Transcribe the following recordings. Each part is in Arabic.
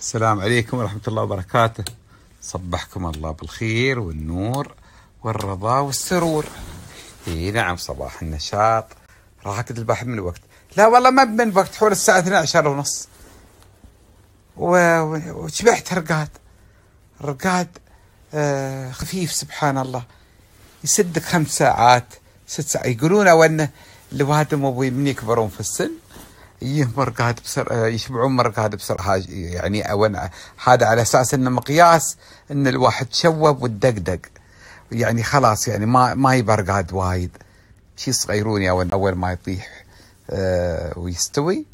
السلام عليكم ورحمة الله وبركاته. صبحكم الله بالخير والنور والرضا والسرور. إي نعم صباح النشاط. راح أكد البحر من الوقت. لا والله ما من وقت حول الساعة 12 ونص. وشبعت رقاد. رقاد آه خفيف سبحان الله. يسدك خمس ساعات ست ساعات. يقولون أو أن الوادم أبوي من يكبرون في السن. يجيهم مرقاد بسر آه، يشبعون مرقاد بسرعة يعني أو أن- هذا على أساس إنه مقياس إن الواحد شوب والدقدق يعني خلاص يعني ما ما يبرقاد وايد. شي صغيرون اول أول ما يطيح آه ويستوي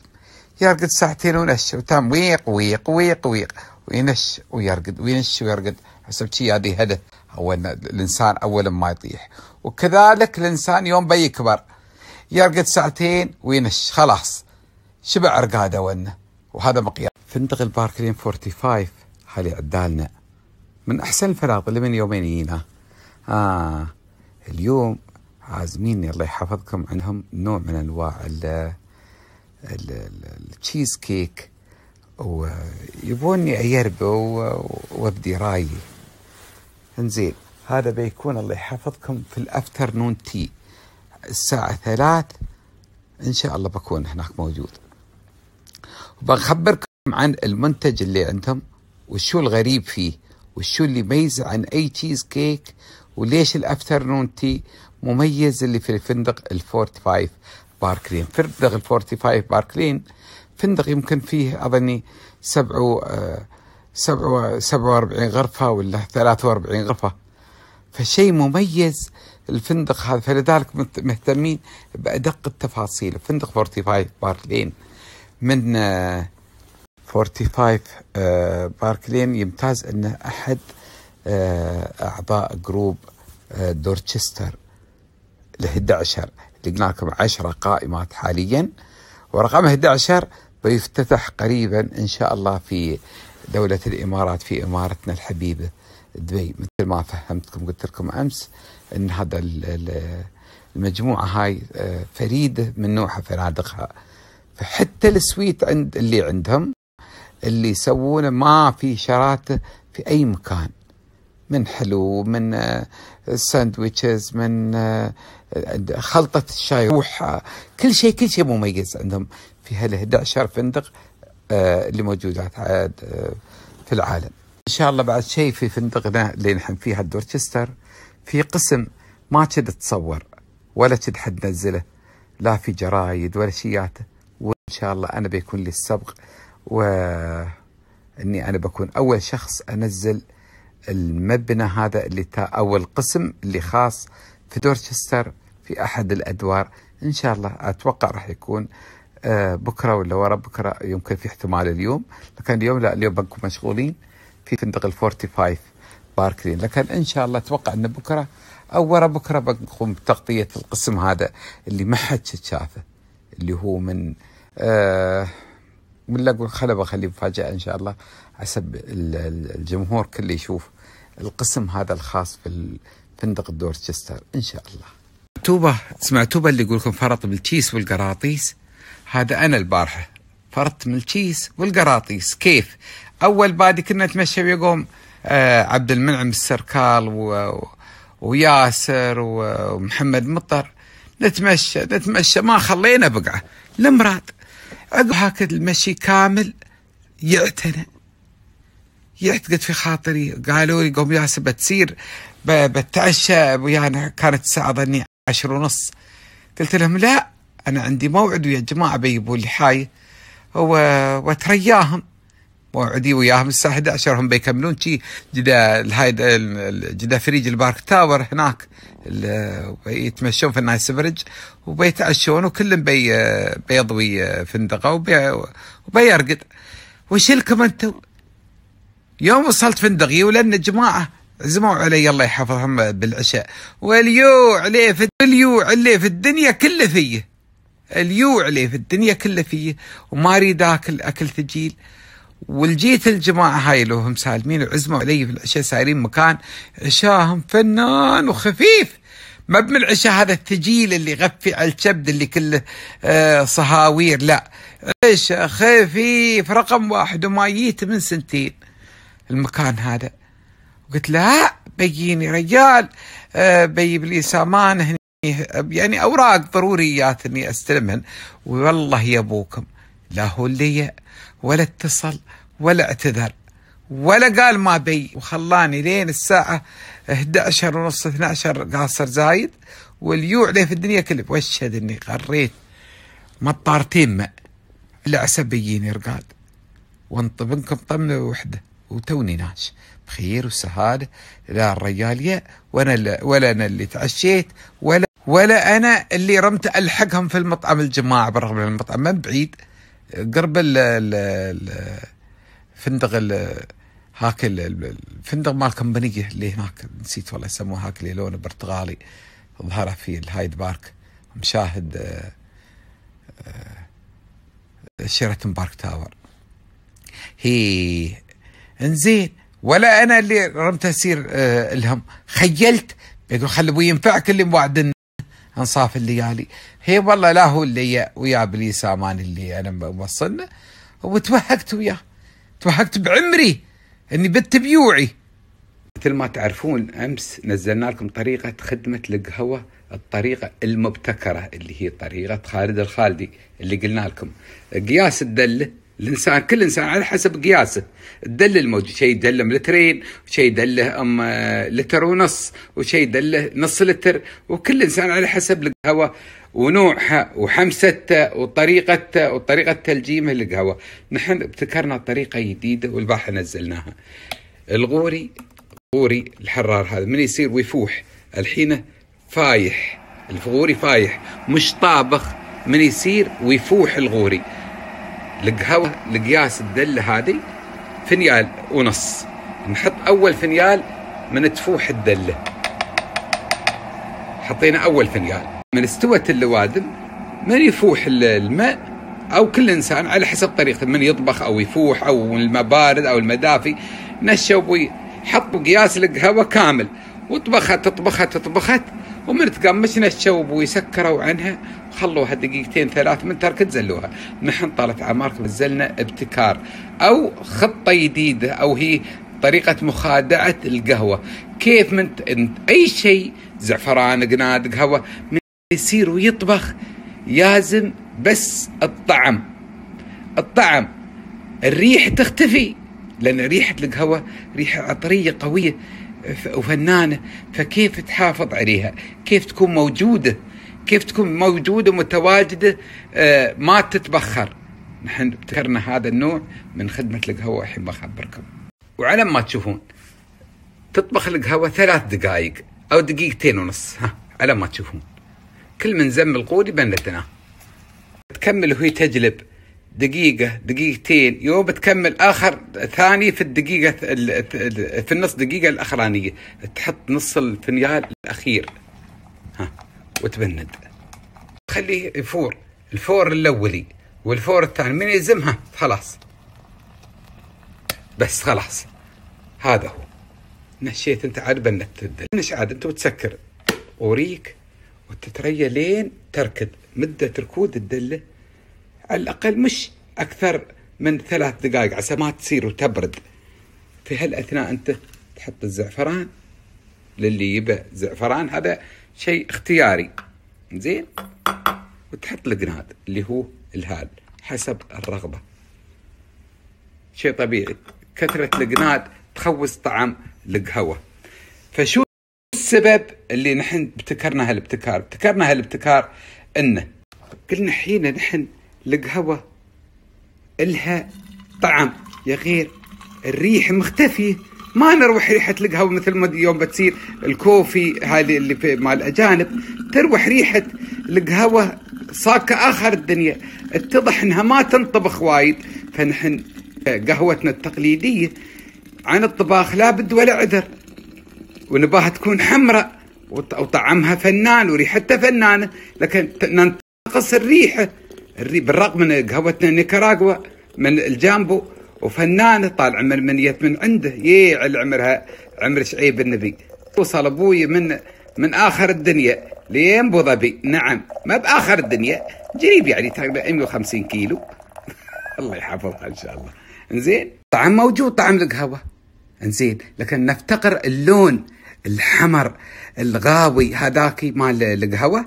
يرقد ساعتين ونش. وتم ويق ويق ويق ويق. وينش ويرقد وينش ويرقد. حسب شي هذه هدف. هو ان الإنسان اول ما يطيح. وكذلك الإنسان يوم بيكبر يرقد ساعتين وينش. خلاص. شبع رقادة ونه. وهذا مقياس. فندق ال Park Lane 45 هذه عدالنا. من أحسن الفنادق اللي من يومين جينا آه اليوم عازميني الله يحفظكم عندهم نوع من أنواع ال- ال- ال- التشيز كيك ويبوني ايربه و- وابدي رايي انزين هذا بيكون الله يحفظكم في ال afternoon tea. الساعة ثلاث إن شاء الله بكون هناك موجود. وبخبركم عن المنتج اللي عندهم وشو الغريب فيه وشو اللي يميز عن أي تشيز كيك وليش ال afternoon tea مميز اللي في الفندق الفورتي باركلين فندق الفورتي باركلين فندق يمكن فيه أظني سبع آه، سبع سبعة وأربعين غرفة ولا ثلاثة وأربعين غرفة. فشيء مميز الفندق هذا. فلذلك مهتمين بأدق التفاصيل. فندق 45 بارك لين من آه، 45 آه، بارك لين يمتاز انه أحد آه، أعضاء جروب آه، دورتشستر ال 11 اللي قلنا لكم 10 قائمات حاليا. ورقم 11 بيفتتح قريبا إن شاء الله في دولة الإمارات في إمارتنا الحبيبة دبي. مثل ما فهمتكم قلت لكم أمس إن هذا ال- ال- المجموعة هاي آه، فريدة من نوعها فنادقها. فحتى السويت عند اللي عندهم اللي يسوونه ما في شراته في أي مكان. من حلو من آه، ساندويتشز من آه، خلطة الشاي روح كل شيء كل شيء مميز عندهم. في هال 11 فندق آه، اللي موجودات في العالم. إن شاء الله بعد شيء في فندقنا اللي نحن فيها دورتشستر. في قسم ما كد تصور ولا كد حد نزله لا في جرايد ولا شياته وان شاء الله أنا بيكون لي السبق و اني أنا بكون أول شخص أنزل المبنى هذا اللي تا أو القسم اللي خاص في دورتشستر في أحد الأدوار. إن شاء الله أتوقع راح يكون آه، بكرة ولا ورا بكرة يمكن في احتمال اليوم. لكن اليوم لا اليوم بنكون مشغولين في فندق ال 45 باركلين. لكن إن شاء الله أتوقع إن بكرة أو ورا بكرة بنقوم بتغطية القسم هذا اللي ما حد شافه اللي هو من آه ولا أقول خلا بخليه مفاجأة إن شاء الله. حسب ال- ال- الجمهور كله يشوف القسم هذا الخاص في فندق دورتشستر إن شاء الله. توبة تسمع توبة اللي يقول لكم فرط بالتشيس والقراطيس. هذا أنا البارحة. فرط من التشيس والقراطيس. كيف؟ أول بادي كنا نتمشى ويقوم آه عبد المنعم السركال و وياسر و- ومحمد مطر. نتمشى نتمشى. ما خلينا بقعة. المراد عقب هكذا المشي كامل يعتنى. يعتقد في خاطري. قالوا لي قوم ياسر بتصير بتعشى. ويانا كانت الساعة ظني عشر ونص. قلت لهم لا أنا عندي موعد ويا جماعة بيجيبوا لي حاية و- واترياهم موعدي وياهم الساعة 11 هم بيكملون. شي جدا الهاي ال- جدا فريج البارك تاور هناك يتمشون في النايس بريدج وبيتعشون وكلهم بي بيضوي فندقة وبي وبيرقد. وش لكم أنتم؟ يوم وصلت فندقي ولأن الجماعه عزموا علي الله يحفظهم بالعشاء. واليو عليه في اليو عليه في الدنيا كله فيه. اليو عليه في الدنيا كله فيه وما أريد اكل أكل ثقيل. والجيت الجماعة هاي اللي هم سالمين وعزموا علي في العشاء سايرين مكان عشاهم فنان وخفيف. ما من العشاء هذا الثقيل اللي يغفي على الكبد اللي كله آه صهاوير. لا إيش خفيف رقم واحد وما جيت من سنتين. المكان هذا. قلت لا بيجيني رجال آه، بيجيب لي سامان هني يعني أوراق ضروريات إني أستلمهن. والله يا أبوكم لا هو اللي ولا اتصل ولا اعتذر. ولا قال ما بي. وخلاني لين الساعة 11 ونص 12 قاصر زايد واليوع لي في الدنيا كله. واشهد إني قريت مطارتين ماء. العسى بيجيني رقاد. وانطبنكم طمنة وحدة. وتوني ناش. بخير وسهادة لا الرجال وأنا ولا أنا اللي تعشيت. ولا ولا أنا اللي رمت ألحقهم في المطعم الجماعة بالرغم من المطعم من بعيد. قرب ال الفندق هاك الفندق مال كمبانيه اللي هناك؟ نسيت والله يسموه هاك اللي لونه برتغالي ظهره في الهايد بارك. مشاهد آه، آه، شيراتون بارك تاور. هي انزين ولا أنا اللي رمت أسير آه، لهم. خيلت يقول خلي أبوي ينفعك اللي موعدنا. انصاف الليالي هي والله لا هو اللي ويا بلي سامان اللي انا موصلنا وتوهقت وياه. توهقت بعمري اني بت بيوعي. مثل ما تعرفون أمس نزلنا لكم طريقة خدمة القهوة الطريقة المبتكرة اللي هي طريقة خالد الخالدي اللي قلنا لكم. قياس الدله الإنسان كل إنسان على حسب قياسه. الدله الموجود شيء يدله لترين وشيء يدله أم لتر ونص وشيء يدله نص لتر. وكل إنسان على حسب القهوة ونوعها وحمستها وطريقتها وطريقة تلجيمها للقهوة. نحن ابتكرنا طريقة جديدة والبارحه نزلناها. الغوري غوري الحرار هذا من يصير ويفوح. الحين فايح الغوري فايح. مش طابخ من يصير ويفوح الغوري. القهوة لقياس الدلة هذه فنيال ونص. نحط أول فنيال من تفوح الدلة. حطينا أول فنيال. من استوت اللوادم من يفوح الماء أو كل إنسان على حسب طريقته من يطبخ أو يفوح أو الماء بارد أو المدافي نشوا حطوا قياس القهوة كامل. وطبخت طبخت طبخت ومن تقمشنا نشوا ويسكروا عنها خلوها دقيقتين ثلاث من ترك تزلوها. نحن طالت اعماركم نزلنا ابتكار. أو خطة جديدة أو هي طريقة مخادعة القهوة. كيف من أي شيء زعفران قناد قهوة من يصير ويطبخ يازم بس الطعم. الطعم. الريح تختفي لأن ريحة القهوة ريحة عطرية قوية وفنانة. فكيف تحافظ عليها؟ كيف تكون موجودة؟ كيف تكون موجودة متواجده آه، ما تتبخر؟ نحن ابتكرنا هذا النوع من خدمة القهوة الحين بخبركم. وعلى ما تشوفون تطبخ القهوة ثلاث دقائق أو دقيقتين ونص ها على ما تشوفون. كل من زم القودي بنتنا. تكمل وهي تجلب دقيقة دقيقتين يوم تكمل آخر ثاني في الدقيقة في النص دقيقة الأخرانية تحط نص الفنيال الأخير ها وتبند. تخليه يفور. الفور الأولي والفور الثاني من يلزمها؟ خلاص. بس خلاص. هذا هو. نشيت أنت عاد بنت نش عاد؟ أنت وتسكر أوريك وتتريا لين تركض. مدة ركود الدلة. على الأقل مش أكثر من ثلاث دقائق عسى ما تصير وتبرد. في هالأثناء أنت تحط الزعفران للي يبى زعفران. هذا شيء اختياري. زين؟ وتحط القناد اللي هو الهال حسب الرغبة. شيء طبيعي. كثرة القناد تخوص طعم القهوة. فشو السبب اللي نحن ابتكرنا هالابتكار؟ ابتكرنا هالابتكار إنه قلنا حين نحن القهوة إلها طعم يا غير الريح مختفية. ما نروح ريحة القهوة مثل ما يوم بتصير الكوفي هذه اللي في مال الأجانب تروح ريحة القهوة صاكة آخر الدنيا. اتضح إنها ما تنطبخ وايد. فنحن قهوتنا التقليدية عن الطباخ لا بد ولا عذر. ونباها تكون حمراء وطعمها فنان وريحتها فنانة. لكن ننتقص الريحة. بالرغم من قهوتنا نيكاراغوا من الجامبو وفنانة طال من يت من عنده على عمرها عمر شعيب النبي. وصل أبوي من من آخر الدنيا لين ابو ظبي. نعم ما بآخر الدنيا قريب يعني تقريبا 150 كيلو. الله يحفظها إن شاء الله. إنزين طعم موجود طعم القهوه إنزين لكن نفتقر اللون الحمر الغاوي هذاك مال القهوه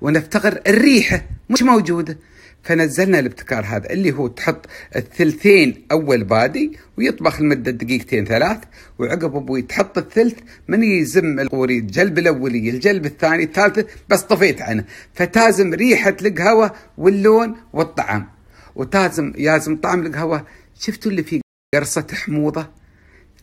ونفتقر الريحة مش موجودة. فنزلنا الابتكار هذا اللي هو تحط الثلثين أول بادي ويطبخ لمدة دقيقتين ثلاث وعقب أبوي تحط الثلث من يزم القوري الجلب الأولي الجلب الثاني الثالث بس طفيت عنه. فتازم ريحة القهوة واللون والطعم. وتازم يازم طعم القهوة. شفتوا اللي فيه قرصة حموضة؟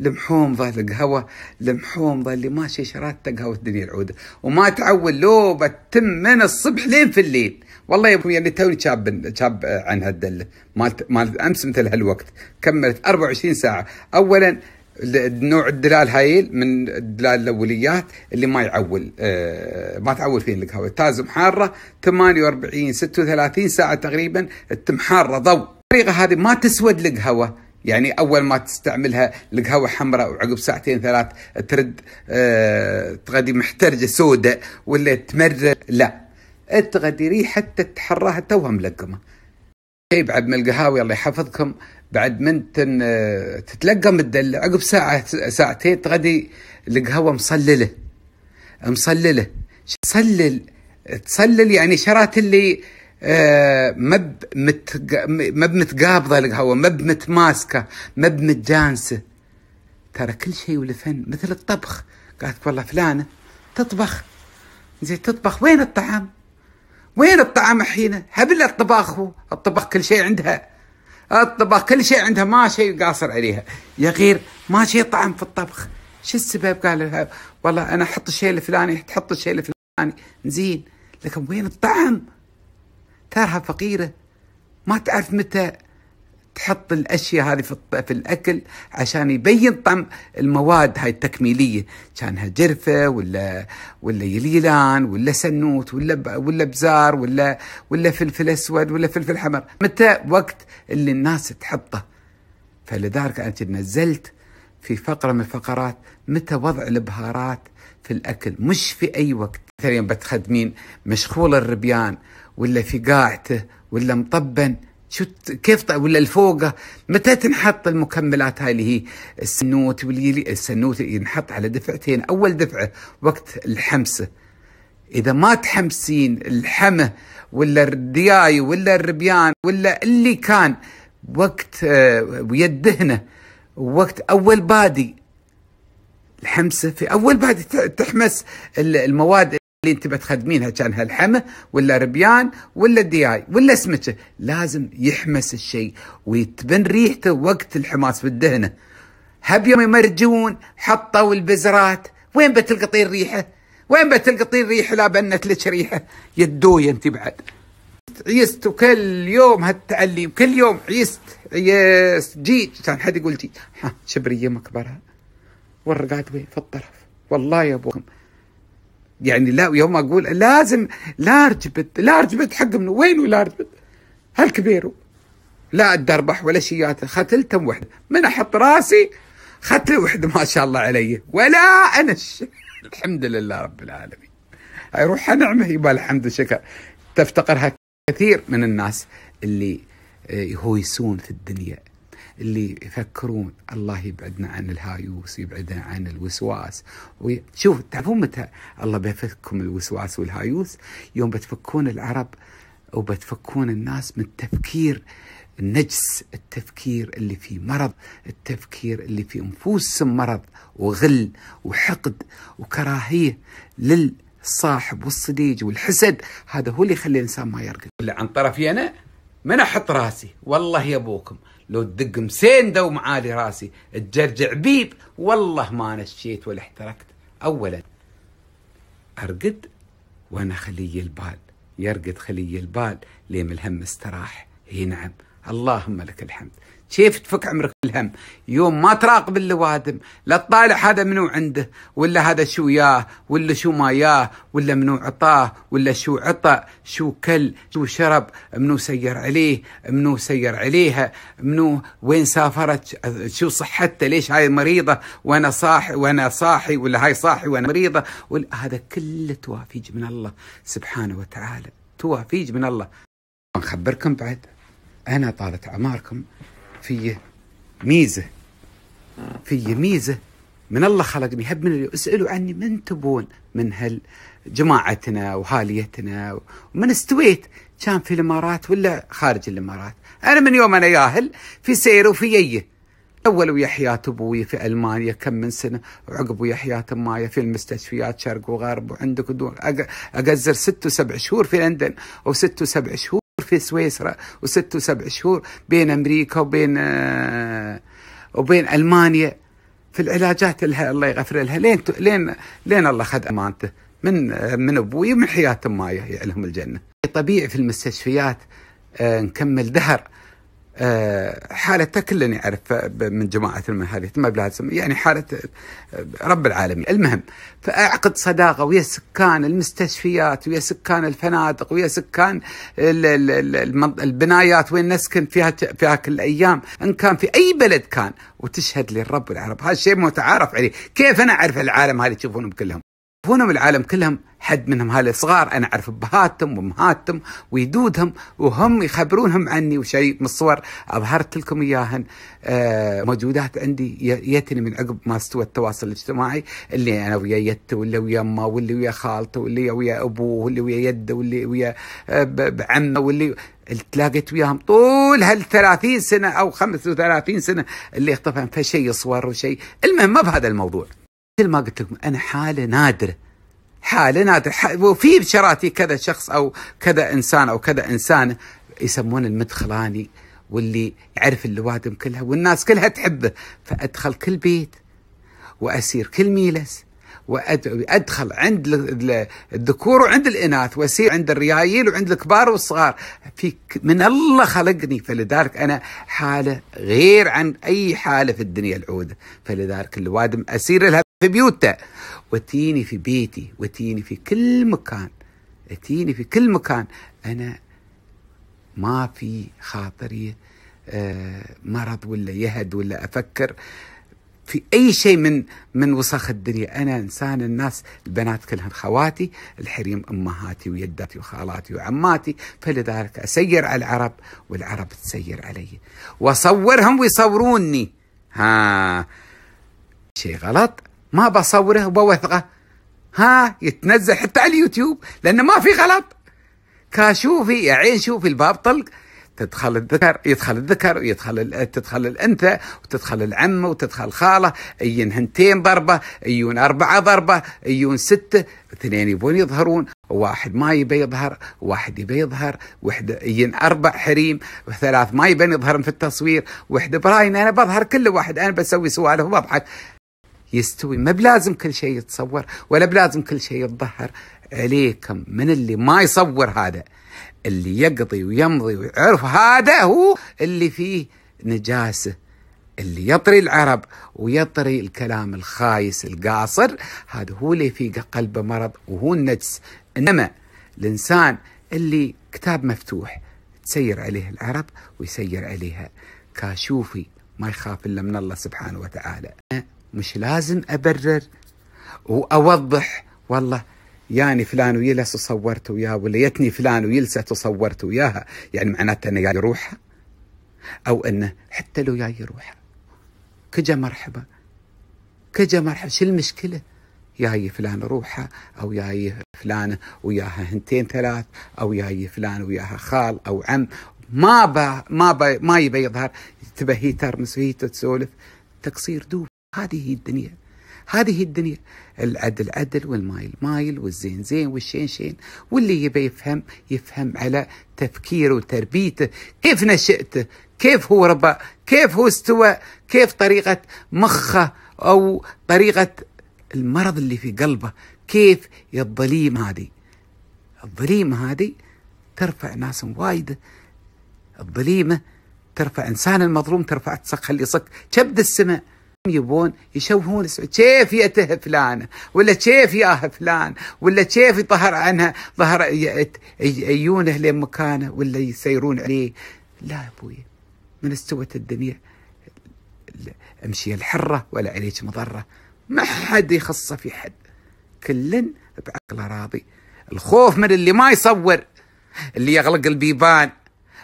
المحومضة القهوة المحومضة اللي ماشي شرات قهوة الدنيا العودة. وما تعول لو بتم من الصبح لين في الليل. والله يا يعني توني شاب شاب عن هالدله مال مال أمس مثل هالوقت. كملت 24 ساعة. اولا نوع الدلال هايل من الدلال الأوليات اللي ما يعول آه ما تعول فيه القهوه تازم حارة 48 36 ساعة تقريبا تتم حارة ضوء. الطريقة هذه ما تسود القهوه يعني أول ما تستعملها القهوه حمراء وعقب ساعتين ثلاث ترد آه تغدي محترجة سوداء ولا تمرر. لا. تغدي ريح حتى تحراها توها ملقمة. شيء بعد من القهاوي الله يحفظكم بعد من تتلقم الدلة عقب ساعة ساعتين تغدي القهوة مصللة. مصللة. تصلل تصلل يعني شرات اللي مب مب متقابضة القهوة مب متماسكة مب متجانسة. ترى كل شيء وله فن مثل الطبخ. قالت والله فلانة تطبخ. زين تطبخ. وين الطعام؟ وين الطعام حين هبل الطباخ الطبخ كل شيء عندها. الطبخ كل شيء عندها. ما شيء قاصر عليها. يا غير ما شيء طعم في الطبخ. شو السبب؟ قال لها والله أنا أحط الشيء الفلاني تحط الشيء الفلاني. زين. لكن وين الطعم؟ تراها فقيرة. ما تعرف متى. تحط الأشياء هذه في, في الأكل عشان يبين طعم المواد هاي التكميلية. كانها جرفة ولا ولا يليلان ولا سنوت ولا ولا بزار ولا ولا فلفل أسود ولا فلفل حمر. متى وقت اللي الناس تحطه؟ فلذلك أنا نزلت في فقرة من الفقرات متى وضع البهارات في الأكل. مش في أي وقت. مثلا بتخدمين مشخول الربيان ولا في قاعته ولا مطبن شو كيف ولا الفوقة متى تنحط المكملات هاي اللي هي السنوت واللي السنوت ينحط على دفعتين. أول دفعه وقت الحمسه إذا ما تحمسين الحمه ولا الدياي ولا الربيان ولا اللي كان وقت ويا الدهنة وقت أول بادي. الحمسه في أول بادي تحمس المواد اللي انت بتخدمينها كان هالحمى ولا ربيان ولا دياي ولا سمكه لازم يحمس الشيء ويتبن ريحته وقت الحماس بالدهنه هب يوم يمرجون حطوا البزرات. وين بتلقطين ريحه وين بتلقطين ريحه لا بنت لك ريحة. يدوي انت بعد عيست وكل يوم هالتعليم كل يوم عيست. عيست. جي. كان حد يقول جي. ها شبرية مكبرها والرقاد وين؟ في الطرف. والله يا ابوكم يعني لا يوم أقول لازم لارج بت لارج بت حق منه وين لارج بت هالكبير لا ادربح ولا شيات ختلتم وحدة. من أحط راسي؟ ختل وحدة ما شاء الله علي. ولا انش الحمد لله رب العالمين. هاي نعمة يبقى الحمد والشكر. تفتقرها كثير من الناس اللي يهويسون في الدنيا. اللي يفكرون الله يبعدنا عن الهايوس يبعدنا عن الوسواس. شوف تعرفون متى الله بيفككم الوسواس والهايوس؟ يوم بتفكون العرب وبتفكون الناس من التفكير النجس التفكير اللي فيه مرض التفكير اللي في انفسهم مرض وغل وحقد وكراهية للصاحب والصديق والحسد. هذا هو اللي يخلي الإنسان ما يرقد. عن طرفي أنا من أحط راسي؟ والله يا أبوكم. لو تدق مسيندة ومعالي راسي تجرجع بيب. والله ما نشيت ولا احترقت. اولا أرقد وأنا خلي البال. يرقد خلي البال لين الهم استراح. هي نعم اللهم لك الحمد. كيف تفك عمرك الهم يوم ما تراقب اللوادم لا تطالع هذا منو عنده ولا هذا شو ياه ولا شو ما ياه ولا منو عطاه ولا شو عطى شو كل شو شرب منو سير عليه منو سير عليها منو وين سافرت شو صحتها ليش هاي مريضة وأنا صاحي وأنا صاحي ولا هاي صاحي وأنا مريضة هذا كله توافيج من الله سبحانه وتعالى توافيج من الله. نخبركم بعد أنا طالت أعماركم في ميزة. في ميزة. من الله خلقني. هب من اسألوا عني من تبون. من هال جماعتنا وهاليتنا. ومن استويت. كان في الإمارات ولا خارج الإمارات. أنا من يوم أنا ياهل في سير وفي ييه أول ويا حياة أبوي في ألمانيا. كم من سنة. وعقب ويا حياة أمايا في المستشفيات. شرق وغرب. وعندك أقزر ست وسبع شهور في لندن. وست وسبع شهور. في سويسرا وست وسبع شهور بين أمريكا وبين آه وبين ألمانيا. في العلاجات لها الله يغفر لها. لين لين لين الله خذ أمانته. من من أبوي ومن حياة امايا يعلهم الجنة. طبيعي في المستشفيات آه نكمل دهر. حالته كلنا يعرف من جماعة المهالية ما بلازم يعني حالة آه، رب العالمين. المهم فأعقد صداقة ويا سكان المستشفيات ويا سكان الفنادق ويا سكان البنايات وين نسكن فيها فيها كل الأيام إن كان في أي بلد كان وتشهد لي الرب العرب. هذا شيء متعارف عليه. كيف أنا أعرف العالم هذه تشوفونهم كلهم. يشوفونهم العالم كلهم حد منهم. هالي صغار أنا أعرف ابهاتهم وامهاتهم ويدودهم وهم يخبرونهم عني وشيء من الصور. أظهرت لكم إياهن. آه موجودات عندي. يتني من عقب ما استوى التواصل الاجتماعي اللي أنا ويا يته ولا ويا أمه واللي ويا خالته واللي ويا أبوه واللي ويا يده واللي ويا آه بعمه واللي تلاقيت وياهم طول هال 30 سنة أو 35 سنة اللي اختفى. فشيء صور وشيء المهم ما بهذا الموضوع. مثل ما قلت لكم أنا حالة نادرة. حالة نادرة. وفي بشراتي كذا شخص أو كذا إنسان أو كذا انسانه يسمونه المدخلاني واللي يعرف اللوادم كلها والناس كلها تحبه. فأدخل كل بيت وأسير كل ميلس وأدخل عند الذكور وعند الإناث وأسير عند الريايل وعند الكبار والصغار. في من الله خلقني. فلذلك أنا حالة غير عن أي حالة في الدنيا العودة. فلذلك الوادم أسير لها. في بيوته وتيني في بيتي وتيني في كل مكان تيني في كل مكان. أنا ما في خاطري آه، مرض ولا يهد ولا أفكر في أي شيء من من وسخ الدنيا. أنا إنسان الناس البنات كلهن خواتي الحريم أمهاتي ويداتي وخالاتي وعماتي. فلذلك أسير على العرب والعرب تسير علي. وأصورهم ويصوروني. ها شيء غلط. ما بصوره وبوثقه ها يتنزل حتى على اليوتيوب لأنه ما في غلط. كاشوفي يا عين شوفي الباب طلق. تدخل الذكر يدخل الذكر ويدخل تدخل الأنثى وتدخل العمه وتدخل الخاله ايون هنتين ضربة أيون أربعة ضربة أيون ستة. اثنين يبون يظهرون واحد ما يبي يظهر واحد يبي يظهر. وحدة ايون أربع حريم وثلاث ما يبين يظهرن في التصوير. وحدة براين أنا بظهر كل واحد أنا بسوي سوالف وبضحك. يستوي. ما بلازم كل شيء يتصور ولا بلازم كل شيء يتظهر. عليكم من اللي ما يصور هذا اللي يقضي ويمضي ويعرف هذا هو اللي فيه نجاسة اللي يطري العرب ويطري الكلام الخايس القاصر. هذا هو اللي في قلبه مرض وهو النجس. إنما الإنسان اللي كتاب مفتوح تسير عليه العرب ويسير عليها. كاشوفي ما يخاف إلا من الله سبحانه وتعالى. مش لازم أبرر. وأوضح والله ياني فلان ويلس وصورت وياه ولا يتني فلان ويلست وصورت وياها. يعني معناته أنه جاي روحها أو أنه حتى لو جاي روحها كجا مرحبا. كجا مرحبا. شو المشكلة؟ جاي فلان روحها أو جاي فلان وياها هنتين ثلاث أو جاي فلان وياها خال أو عم. ما با ما با ما يبي يظهر. تبهي ترمس وهي تسولف تقصير دوب. هذه هي الدنيا. هذه الدنيا. العدل عدل والمايل مايل والزين زين والشين شين. واللي يبي يفهم يفهم على تفكيره وتربيته كيف نشأته كيف هو ربى كيف هو استوى؟ كيف طريقة مخه أو طريقة المرض اللي في قلبه؟ كيف الظليم هذه؟ الظليمة هذه ترفع ناس وايدة الظليمة ترفع إنسان المظلوم ترفع تسخ اللي يصك. كبد السماء. يبون يشوهون كيف يته فلان ولا كيف ياه فلان ولا كيف يطهر عنها؟ ظهر يجونه لمكانه ولا يسيرون عليه؟ لا أبوي من استوت الدنيا أمشي الحرة ولا عليك مضرة؟ ما حد يخصه في حد. كل بعقله راضي. الخوف من اللي ما يصور اللي يغلق البيبان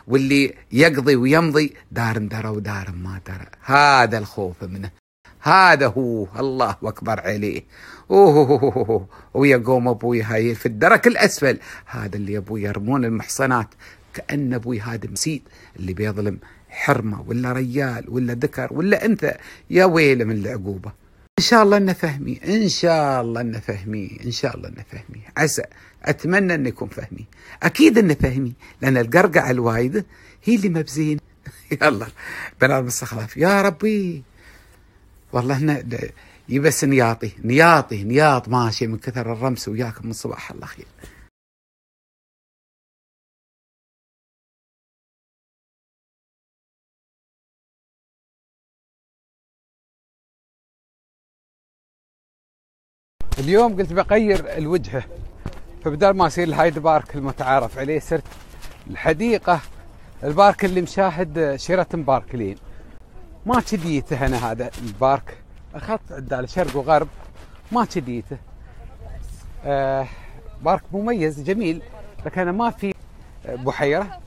واللي يقضي ويمضي دار درى ودار ما درى هذا الخوف منه. هذا هو. الله أكبر عليه. اوه ويقوم أبوي هاي في الدرك الأسفل. هذا اللي أبوي يرمون المحصنات. كأن أبوي هذا مسيد. اللي بيظلم حرمة ولا ريال ولا ذكر ولا أنثى. يا ويلة من العقوبة. إن شاء الله أنه فهمي. إن شاء الله أنه فهمي. إن شاء الله أنه فهمي. عسى. أتمنى أن يكون فهمي. أكيد أنه فهمي. لأن القرقعة الوايده هي اللي مبزين يلا. بنات مستخلف. يا ربي. والله هنا يبس نياطي نياطي نياط ماشي من كثر الرمس وياكم من صباح الله خير اليوم قلت بغير الوجهة فبدال ما يصير الهايد بارك المتعارف عليه صرت الحديقة البارك اللي مشاهد شيراتون باركلين. ما كديته أنا هذا البارك. أخذت عدال شرق وغرب. ما كديته. آه بارك مميز جميل لكن ما في بحيرة.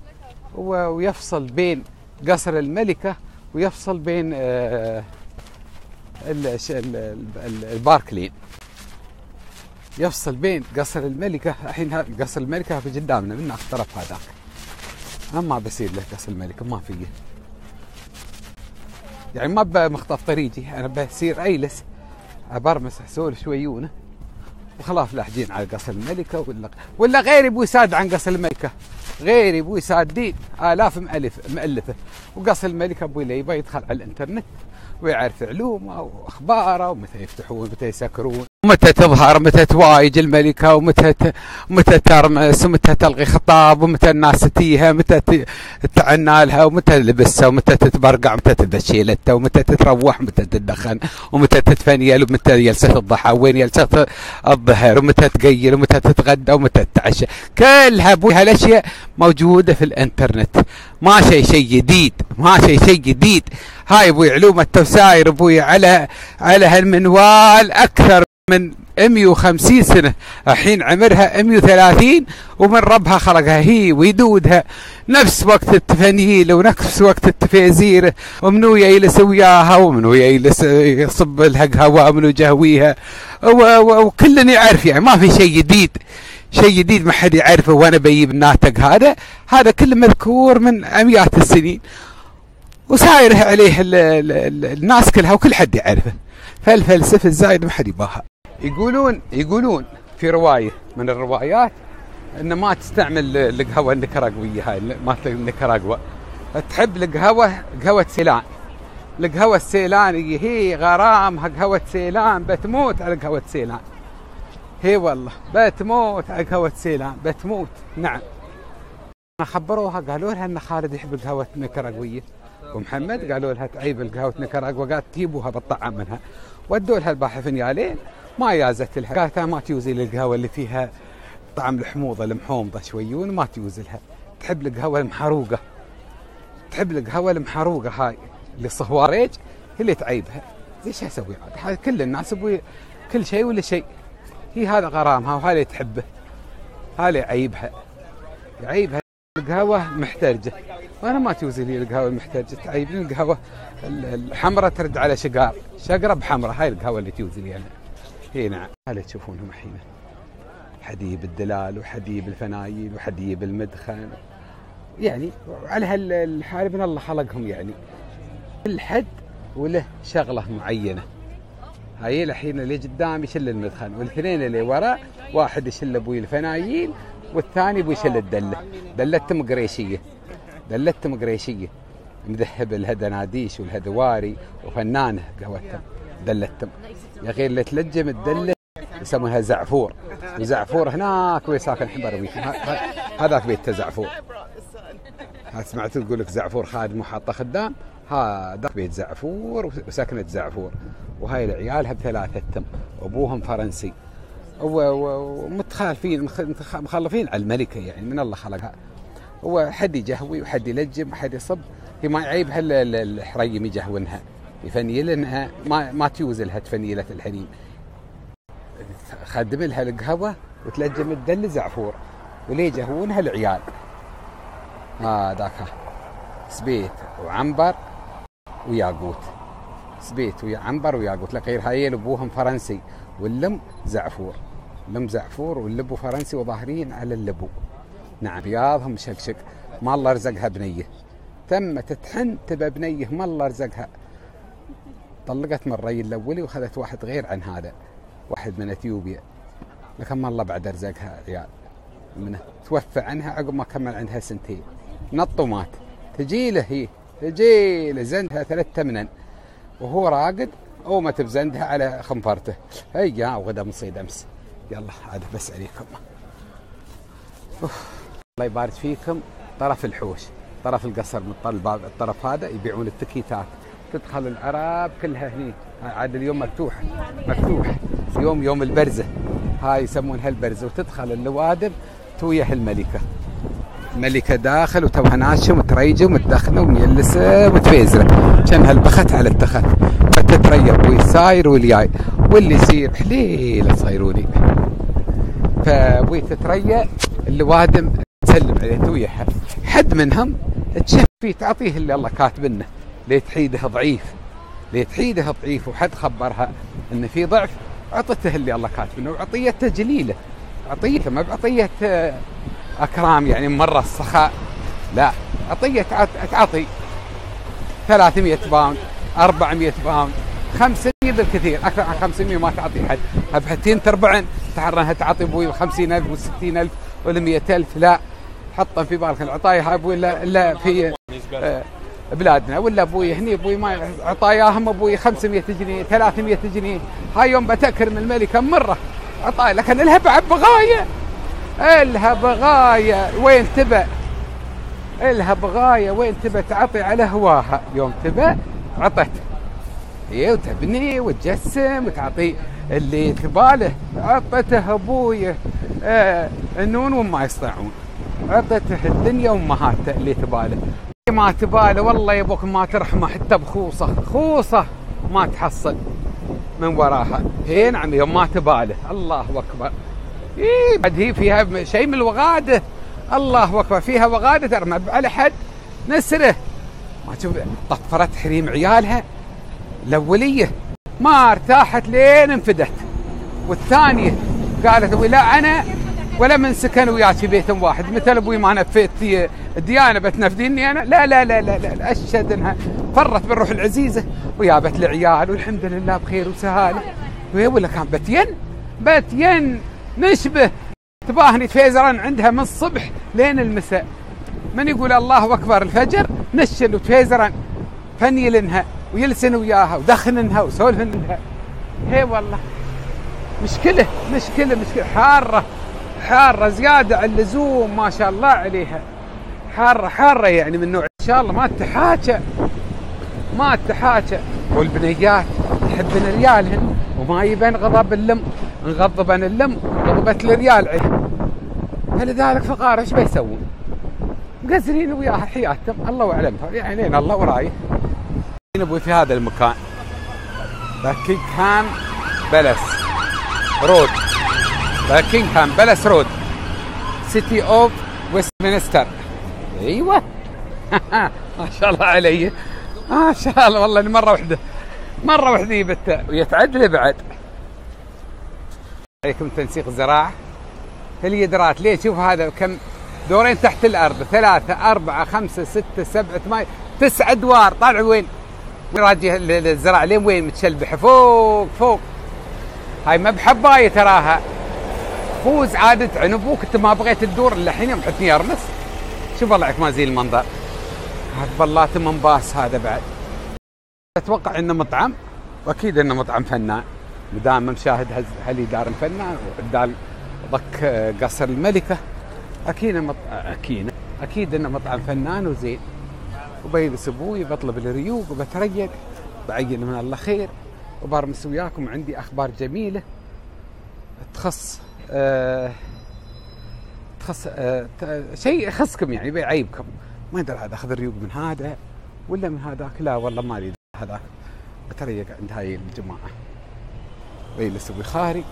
ويفصل بين قصر الملكة ويفصل بين آه الباركلين يفصل بين قصر الملكة. الحين قصر الملكة في قدامنا من الطرف هذاك. أما بصير له قصر الملكة ما فيه. يعني ما بمخطف طريقي أنا بصير أيلس أبرمس أسولف شويونه وخلاص لاحجين على قصر الملكة ولا ولا غيري أبوي ساد عن قصر الملكة. غيري أبوي سادين آلاف مؤلف مؤلفة. وقصر الملكة أبوي اللي يبغى يدخل على الإنترنت. ويعرف علومه وأخباره ومتى يفتحون ومتى يسكرون. ومتى تظهر متى توايج الملكة ومتى متى ترمس ومتى تلغي خطاب ومتى الناس تيها متى تعنى لها ومتى لبسها ومتى تتبرقع ومتى تدشي لته ومتى تتروح ومتى تدخن ومتى تتفنيل ومتى جلسة الضحى وين جلسة الظهر ومتى تقيل ومتى تتغدى ومتى تتعشى كلها هالاشياء موجودة في الإنترنت. ما شيء شيء جديد ما شيء شيء جديد. هاي أبوي علوم التوساير أبوي على على هالمنوال أكثر من 150 سنة. الحين عمرها 130 ومن ربها خلقها. هي ويدودها نفس وقت التفنيل ونفس وقت التفيزير ومنو يجلس وياها ومنو يجلس يصب لها قهوة ومنو يجهويها. وكلنا يعرف يعني ما في شيء جديد. شيء جديد ما حد يعرفه. وأنا بجيب الناتج هذا. هذا كله مذكور من مئات السنين. وسايره عليه ال ال ال الناس كلها وكل حد يعرفه. فالفلسفة الزايد ما حد يباها. يقولون يقولون في رواية من الروايات إن ما تستعمل القهوة النكراغويه هاي مالت النكراغوا تحب القهوه قهوة سيلان. القهوة السيلانيه هي غرامها قهوة سيلان بتموت على قهوة سيلان. هي والله بتموت على قهوة سيلان بتموت. نعم. خبروها قالوا لها إن خالد يحب القهوة النكراغويه ومحد قالوا لها تعيب القهوة نيكاراغوا قالت تجيبوها بالطعم منها. ودوا لها الباحة فنيالين ما يازت لها. قالت ما تيوزي للقهوه اللي فيها طعم الحموضة المحومضة شويون ما تيوز لها. تحب القهوة المحروقة. تحب القهوة المحروقة هاي اللي صهواريج اللي تعيبها. زي شو أسوي عاد؟ كل الناس أبوي كل شيء ولا شيء. هي هذا غرامها وهذا تحبه. هذا يعيبها. يعيبها القهوة محترجة وأنا ما توزي لي القهوة المحترجة تعيبني القهوة. الحمراء ترد على شقار. شقرة بحمراء هاي القهوة اللي توزي لي أنا. هي نعم. هذا تشوفونهم الحين. حديب الدلال وحديب الفنايل وحديب المدخن. يعني على هالحال من الله خلقهم يعني. كل حد وله شغلة معينة. هاي الحين اللي قدام يشل المدخن والاثنين اللي ورا واحد يشل أبوي الفنايل والثاني بيشل الدلة. دلتهم قريشية. دلتهم قريشية. مذهب لها دناديش ولها دواري وفنانه قهوتهم. دلتهم يا غير اللي تلجم الدله يسمونها زعفور. وزعفور هناك وين ساكن حمر هذاك بيت زعفور. سمعت تقول لك زعفور خادم وحاطه خدام؟ هذا بيت زعفور وسكنة زعفور. وهاي العيالها بثلاثتهم أبوهم فرنسي. ومتخالفين مخلفين على الملكة يعني. من الله خلقها. هو حد يجهوي وحد يلجم وحد يصب هي ما يعيبها الحريم يجهونها يفنيلنها ما ما تيوز لها تفنيلة الحريم. خدم لها القهوة وتلجم الدل زعفور. وليه يجهونها العيال. هذاك سبيت وعنبر وياقوت. سبيت وعنبر وياقوت. لقير هاي ابوهم فرنسي. واللم زعفور. لم زعفور واللبو فرنسي وظاهرين على اللبو. نعم. بياضهم مشقشق ما الله رزقها بنية. تم تتحن تبى بنية. ما الله رزقها. طلقت من الري الاولي واخذت واحد غير عن هذا. واحد من إثيوبيا. لكن ما الله بعد رزقها عيال. منه توفى عنها عقب ما كمل عندها سنتين. نط ومات تجي له هي. تجي له. زندها ثلاث تمنا وهو راقد. أومت بزندها على خنفرته. هيا وغدا مصيد أمس. يلا عاد بس عليكم. أوف. الله يبارك فيكم. طرف الحوش طرف القصر من الطرف هذا يبيعون التكيتات. تدخل العرب كلها هني. عاد اليوم مفتوح مفتوح. يوم يوم البرزة. هاي يسمونها البرزه وتدخل اللوادم تويه الملكة. الملكة داخل وتوها ناشم وتريجه ومتدخنه وميلسه وتفيزره. كانها البخت على التخت. فتتريب ويساير والياي. واللي يصير حليله صايروني. فابوي تتريا اللوادم تسلم عليه تويحها حد منهم تشفي تعطيه اللي الله كاتب لنا ليتحيده ضعيف؟ ليتحيده ضعيف وحد خبرها إن في ضعف؟ عطته اللي الله كاتب لنا وعطيته جليله عطيته ما بعطيه أكرام يعني مرة السخاء. لا عطيه تعطي 300 pound 400 pound 500 بالكثير. أكثر عن 500 ما تعطي حد. بحتين تربعن تعرنها تعطي أبوي 50000 و60000 ولا 100000 لا. حطا في بالك العطايا هاي أبوي الا الا في آه بلادنا ولا أبوي هني أبوي ما عطاياهم أبوي 500 جنيه 300 جنيه هاي يوم بتكرم الملكه مرة. عطايا لكن لها بعد بغايه الها بغايه وين تبى الها بغايه وين تبى تعطي على هواها. يوم تبى عطت. إيه وتبني وتجسم وتعطي اللي تباله. عطته ابويا آه النون وما يستطيعون عطته الدنيا وامهاته اللي تباله ما تباله والله يبوك ما ترحمه حتى بخوصه. خوصه ما تحصل من وراها. هي نعم يوم ما تباله. الله أكبر. إيه بعد هي فيها شيء من الوغاده. الله أكبر. فيها وغاده ترمى على حد نسره. ما تشوف طفرت حريم عيالها. الأولية. ما ارتاحت لين انفدت. والثانية قالت لا أنا ولا من سكن وياك في بيت واحد. مثل أبوي ما نفيت ديانة بتنفذيني أنا. لا لا لا لا, لا, لا أشهد إنها فرت بالروح العزيزة. ويابت العيال والحمد لله بخير وسهاله ولا كان بتين؟ بتين. نشبه. تباهني فيزرا عندها من الصبح لين المساء. من يقول الله أكبر الفجر؟ نشل وتفيزرا فنيلنها ويلسن وياها ودخننها وسولفنها هي والله. مشكلة مشكلة مشكلة. حارة. حارة زيادة عن اللزوم ما شاء الله عليها. حارة حارة يعني من نوع. إن شاء الله ما تحاكى ما تحاكى والبنيات تحبن ريالهن وما يبين غضب اللم. انغضبن اللم غضبت الريال عليه فلذلك فقار إيش بيسوون؟ مقزرين وياها حياتهم. الله أعلم. يعني الله وراي. أبوي في هذا المكان. Buckingham Palace. Road. Buckingham Palace Road City of Westminster أيوه. ما شاء الله علي. ما شاء الله والله مرة واحدة مرة واحدة جبتها ويتعدل بعد. عليكم تنسيق الزراعة. اليدرات ليه؟ شوف هذا كم دورين تحت الأرض. ثلاثة أربعة خمسة ستة سبعة ثمانية تسع أدوار. طالعوا وين؟ راجي الزراعة لين وين؟ متشلبحة فوق فوق. هاي ما بحباية تراها. فوز عادة عنبوك انت ما بغيت تدور الا الحين يوم حطني أرمس. شوف الله ما زي المنظر. هذا بلات من باس هذا بعد. أتوقع إنه مطعم. وأكيد إنه مطعم فنان. مدام مشاهد هل دار فنان وقدام ضك قصر الملكة. أكيد مط... أكيد. أكيد إنه مطعم فنان وزين. وبيلبس أبوي بطلب الريوق وبتريق. بعين من الله خير. وبرمس وياكم عندي أخبار جميلة. تخص تخص أه شيء يخصكم يعني بيعيبكم ما ادري هذا أخذ الريوق من هذا ولا من هذاك؟ لا والله ما أريد هذاك. بتريق عند هاي الجماعه بيلبس أبوي خاري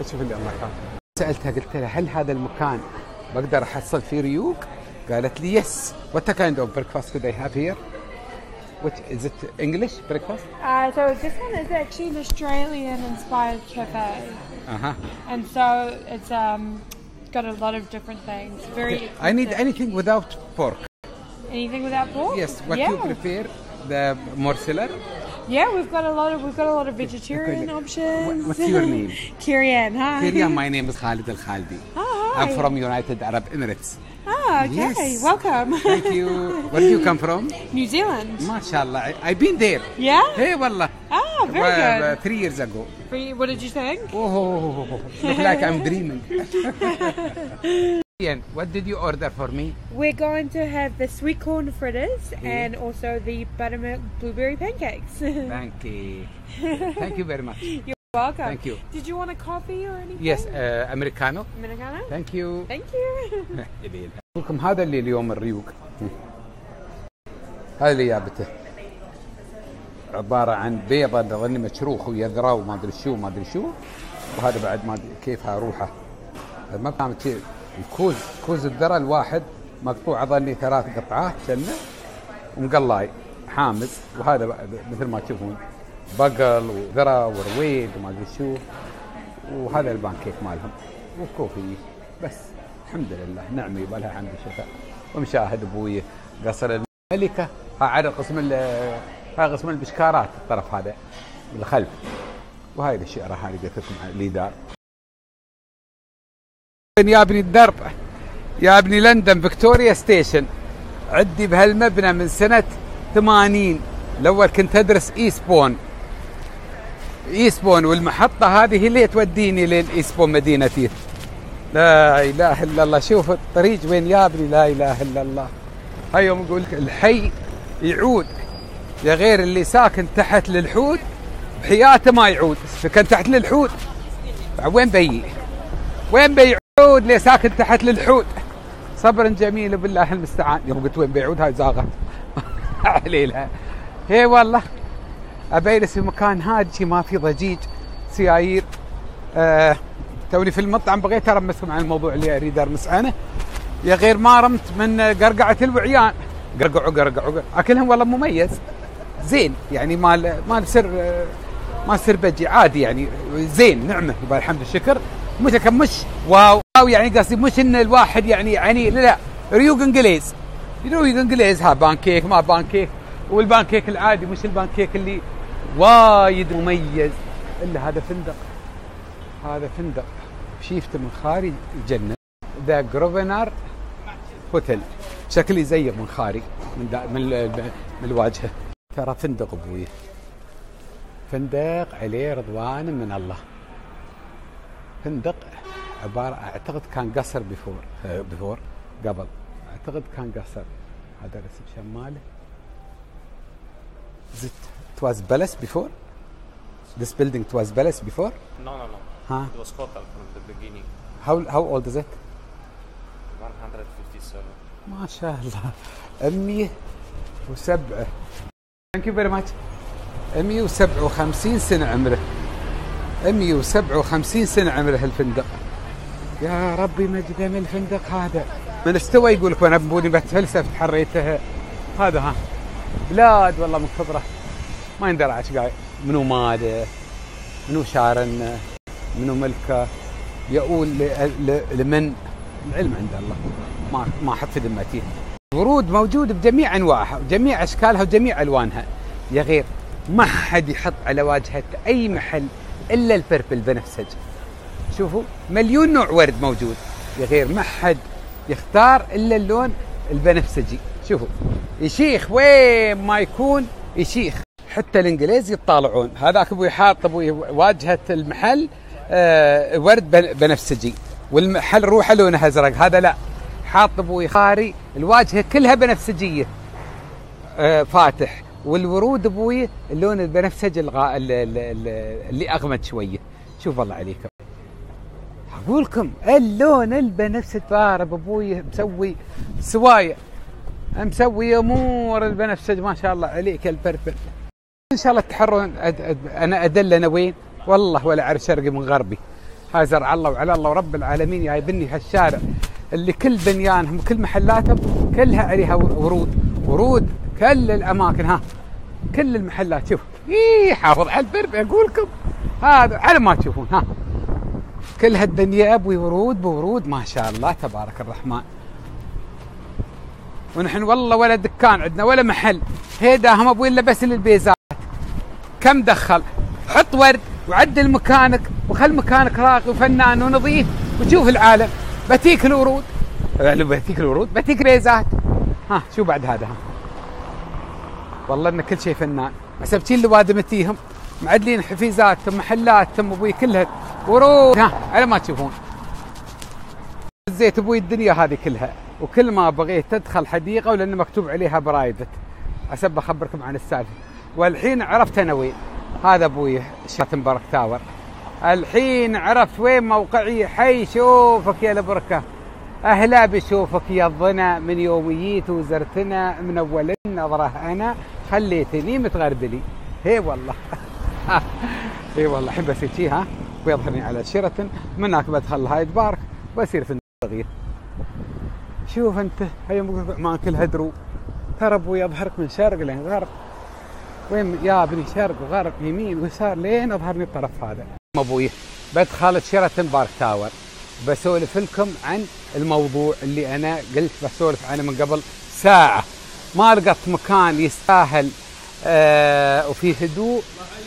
أشوف اللي الله كان سألتها قلت لها هل هذا المكان بقدر أحصل فيه ريوق؟ قالت لي yes what kind of breakfast do they have here? Which is it English breakfast? Uh, so this one is actually an Australian inspired cafe. Uh-huh. And so it's um, got a lot of different things. Very I need anything without pork. anything without pork? Yes, what yeah. you prefer? The morsella? Yeah, we've got a lot of we've got a lot of vegetarian Okay. options. What- what's your name? Ann, hi. Kirian, my name is Khalid Al Khaldi. Oh, hi. I'm from United Arab Emirates. Okay. Yes. Welcome. Thank you. Where do you come from? New Zealand. MashaAllah. I've been there. Yeah? Hey, wallah. Ah, very well, good. Uh, three years ago. Three, what did you think? Oh, look like I'm dreaming. Ian, what did you order for me? We're going to have the sweet corn fritters and also the buttermilk blueberry pancakes. Thank you. Thank you very much. You're welcome. Thank you. Did you want a coffee or anything? Yes, uh, Americano. Americano? Thank you. Thank you. لكم هذا اللي اليوم الريوق هذا اللي جابته عبارة عن بيضة أظني مشروخ ويذرة وما أدري شو ما أدري شو وهذا بعد ما أدري كيفها روحه ما فهمت شيء الكوز كوز الذرة الواحد مقطوع أظني ثلاث قطعات كنه ومقلاي حامض وهذا مثل ما تشوفون بقل وذرة ورويد وما أدري شو. وهذا البانكيك مالهم. وكوفي. بس. الحمد لله. نعمه يبقى لها حمد وشفاء ومشاهد أبوي قصر الملكة. ها على قسم ها قسم البشكارات الطرف هذا. بالخلف وهاي الشعره هذه قلت لكم عن اللي دار. يا ابني الدرب. يا ابني لندن Victoria Station. عدي بهالمبنى من سنة 80 الأول كنت أدرس Eastbourne Eastbourne والمحطة هذه اللي توديني لل Eastbourne مدينتي لا إله إلا الله. شوف الطريق وين يابني. لا إله إلا الله. هاي يوم يقول لك الحي يعود. يا غير اللي ساكن تحت للحوت بحياته ما يعود. سكن تحت للحوت. وين بيي وين بيعود اللي ساكن تحت للحوت؟ صبر جميل بالله المستعان. يوم قلت وين بيعود؟ هاي زاغت. عليلها هي والله. أبيلس في مكان هادي ما في ضجيج. سيايير آه توني في المطعم بغيت ارمسكم عن الموضوع اللي أريد أرمس عنه. يا غير ما رمت من قرقعة الوعيان. قرقعوا قرقعوا أكلهم والله مميز. زين يعني مال مال سر آه، ما سر بجي. عادي يعني. زين نعمة. الحمد والشكر. مش مش wow. wow يعني قصدي مش إن الواحد يعني يعني لا, لا. ريوق إنجليز. ريوق إنجليز. ها بانكيك ما pancake. وال pancake العادي مش البانكيك اللي وايد مميز. إلا هذا فندق. هذا فندق. شيفته من خارج الجنة. The Grosvenor Hotel. شكلي زيه من خارج. من, دا من, من الواجهة. ترى فندق أبوي. فندق عليه رضوان من الله. فندق عبارة أعتقد كان قصر بيفور بيفور قبل. أعتقد كان قصر. هذا الريسبشن ماله زت. It was palace before? This building it was palace before? No, no, no. Huh? It was hotel from the beginning. how how old is it? 157. ما شاء الله 107 thank you very much 157 سنة عمره. 157 سنة عمره الفندق. يا ربي مجده من الفندق هذا. من استوى يقول لك وأنا بودي بتفلسف تحريته هذا ها. بلاد والله من كبره ما يندرى قاعد منو ماله منو شارن منو ملكه. يقول ل- ل- لمن؟ العلم عند الله. ما ما أحط في ذمتي. ورود موجود بجميع أنواعها وجميع أشكالها وجميع ألوانها. يا غير ما حد يحط على واجهة أي محل إلا البربل بنفسج. شوفوا مليون نوع ورد موجود. يا غير ما حد يختار إلا اللون البنفسجي. شوفوا يشيخ وين ما يكون يشيخ. حتى الإنجليز يطالعون. هذاك أبوي حاط أبوي واجهة المحل آه ورد بن- بنفسجي. والمحل روحه لونه أزرق. هذا لا. حاط أبوي خاري الواجهة كلها بنفسجية. آه، فاتح. والورود أبوي اللون البنفسجي الغا... ال- ال- ال- اللي أغمد شوية. شوف الله عليكم أقول لكم اللون البنفسجي ضارب أبوي مسوي سوايه مسوي أمور البنفسج ما شاء الله عليك البربر. إن شاء الله. أد... أنا أدل أنا وين؟ والله ولا أعرف شرقي من غربي. هاي زرع الله وعلى الله ورب العالمين جايبني هالشارع اللي كل بنيانهم وكل محلاتهم كلها عليها ورود. ورود كل الأماكن ها. كل المحلات شوف. اي حافظ على البرب أقول لكم هذا على ما تشوفون ها. كل هالدنيا أبوي ورود بورود ما شاء الله تبارك الرحمن. ونحن والله ولا دكان عندنا ولا محل. هيدا هم أبوي إلا بس للبيزات كم دخل؟ حط ورد وعدل مكانك وخل مكانك راقي وفنان ونظيف وشوف العالم. بتيك الورود. بتيك الورود؟ بتيك بيزات ها شو بعد هذا؟ ها. والله إن كل شيء فنان. حسبتي اللي وادمتيهم معدلين حفيزاتهم محلاتهم أبوي كلها. ورود. ها على ما تشوفون. زيت أبوي الدنيا هذه كلها. وكل ما بغيت تدخل حديقة ولان مكتوب عليها private. أسب أخبركم عن السالفة. والحين عرفت أنا وين. هذا أبوي شاتنبرغ tower. الحين عرفت وين موقعي. حي شوفك يا البركة. أهلا بشوفك يا الظنا. من يوم جيت وزرتنا من أول النظرة أنا خليتني متغربلي. هي والله. اي والله. الحين بسوي شي ها؟ ويظهرني على Sheraton من هناك بدخل Hyde Park واصير في صغير شوف أنت هي ما كلها دروب ترى أبوي يظهرك من شرق لين غرب. وين يا ابني شرق وغرب يمين ويسار لين اظهرني الطرف هذا. أبوي بدخل Sheraton Park Tower. بسولف لكم عن الموضوع اللي أنا قلت بسولف عنه من قبل ساعة. ما لقيت مكان يستاهل آه وفي هدوء.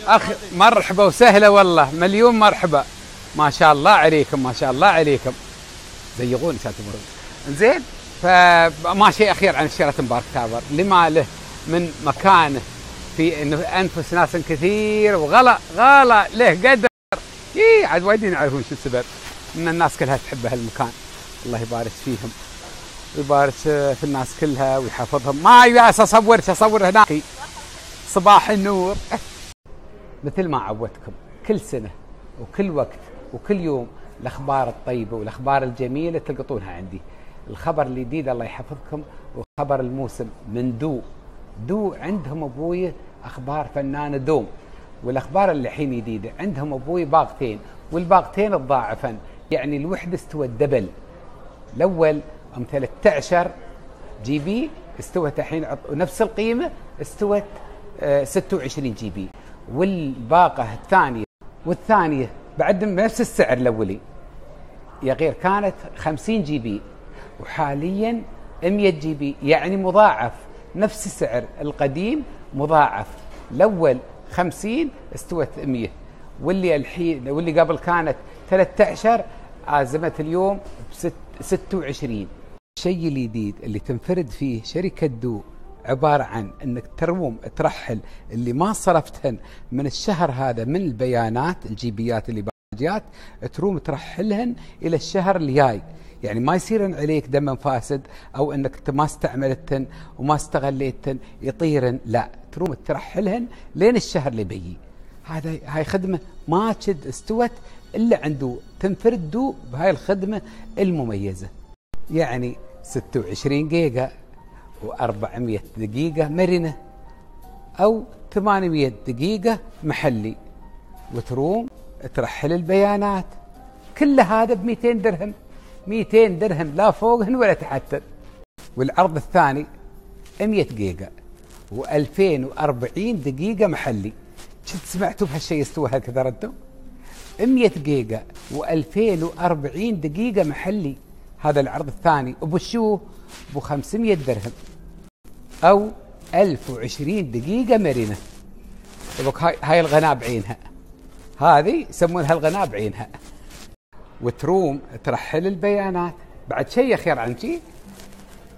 أخ مرحبا وسهلا والله مليون مرحبا. ما شاء الله عليكم ما شاء الله عليكم. زيغوني شاتمرون زين فما شيء أخير عن Sheraton Park Tower. لما له من مكانه في أنفس ناس كثير وغلا غلا. له قدر. اي عاد وايدين يعرفون شو السبب. إن الناس كلها تحب هالمكان. الله يبارك فيهم. ويبارك في الناس كلها ويحفظهم ما ياس أصور أصور هناك. صباح النور. مثل ما عودتكم كل سنة وكل وقت وكل يوم الأخبار الطيبة والأخبار الجميلة تلقطونها عندي. الخبر الجديد الله يحفظكم وخبر الموسم من دو عندهم أبوي أخبار فنانة دوم والأخبار اللي الحين جديدة عندهم أبوي باغتين والباغتين تضاعفن يعني الوحدة استوت double الأول ام 13 GB استوت الحين نفس القيمة استوت 26 GB. والباقة الثانية والثانية بعد بنفس السعر الأولي. يا غير كانت 50 GB. وحاليا 100 GB يعني مضاعف. نفس السعر القديم مضاعف. الأول 50 استوت 100 واللي الحين واللي قبل كانت 13 ازمت اليوم ب 26 الشيء الجديد اللي تنفرد فيه شركة دو عبارة عن أنك تروم ترحل اللي ما صرفتهن من الشهر هذا من البيانات الجيبيات اللي باجيات تروم ترحلهن إلى الشهر الجاي. يعني ما يصيرن عليك دم فاسد أنك أنت ما استعملتهن وما استغليتهن يطيرن لا. تروم ترحلهن لين الشهر اللي بيجي. هذا هاي خدمة ما تشد استوت إلا عنده تنفرد دو بهاي الخدمة المميزة. يعني 26 جيجا و400 دقيقة مرنة أو 800 دقيقة محلي. وتروم ترحل البيانات. كل هذا ب 200 درهم. 200 درهم لا فوقهن ولا تحتن والعرض الثاني 100 جيجا و2040 دقيقة محلي. شفت سمعتوا بهالشيء استوى هكذا ردوا 100 جيجا و2040 دقيقة محلي. هذا العرض الثاني. وبشو ب 500 درهم. أو 1020 دقيقة مرنة. هاي الغناء بعينها. هذه يسمونها الغناء بعينها. وتروم ترحل البيانات. بعد شيء خير عن شيء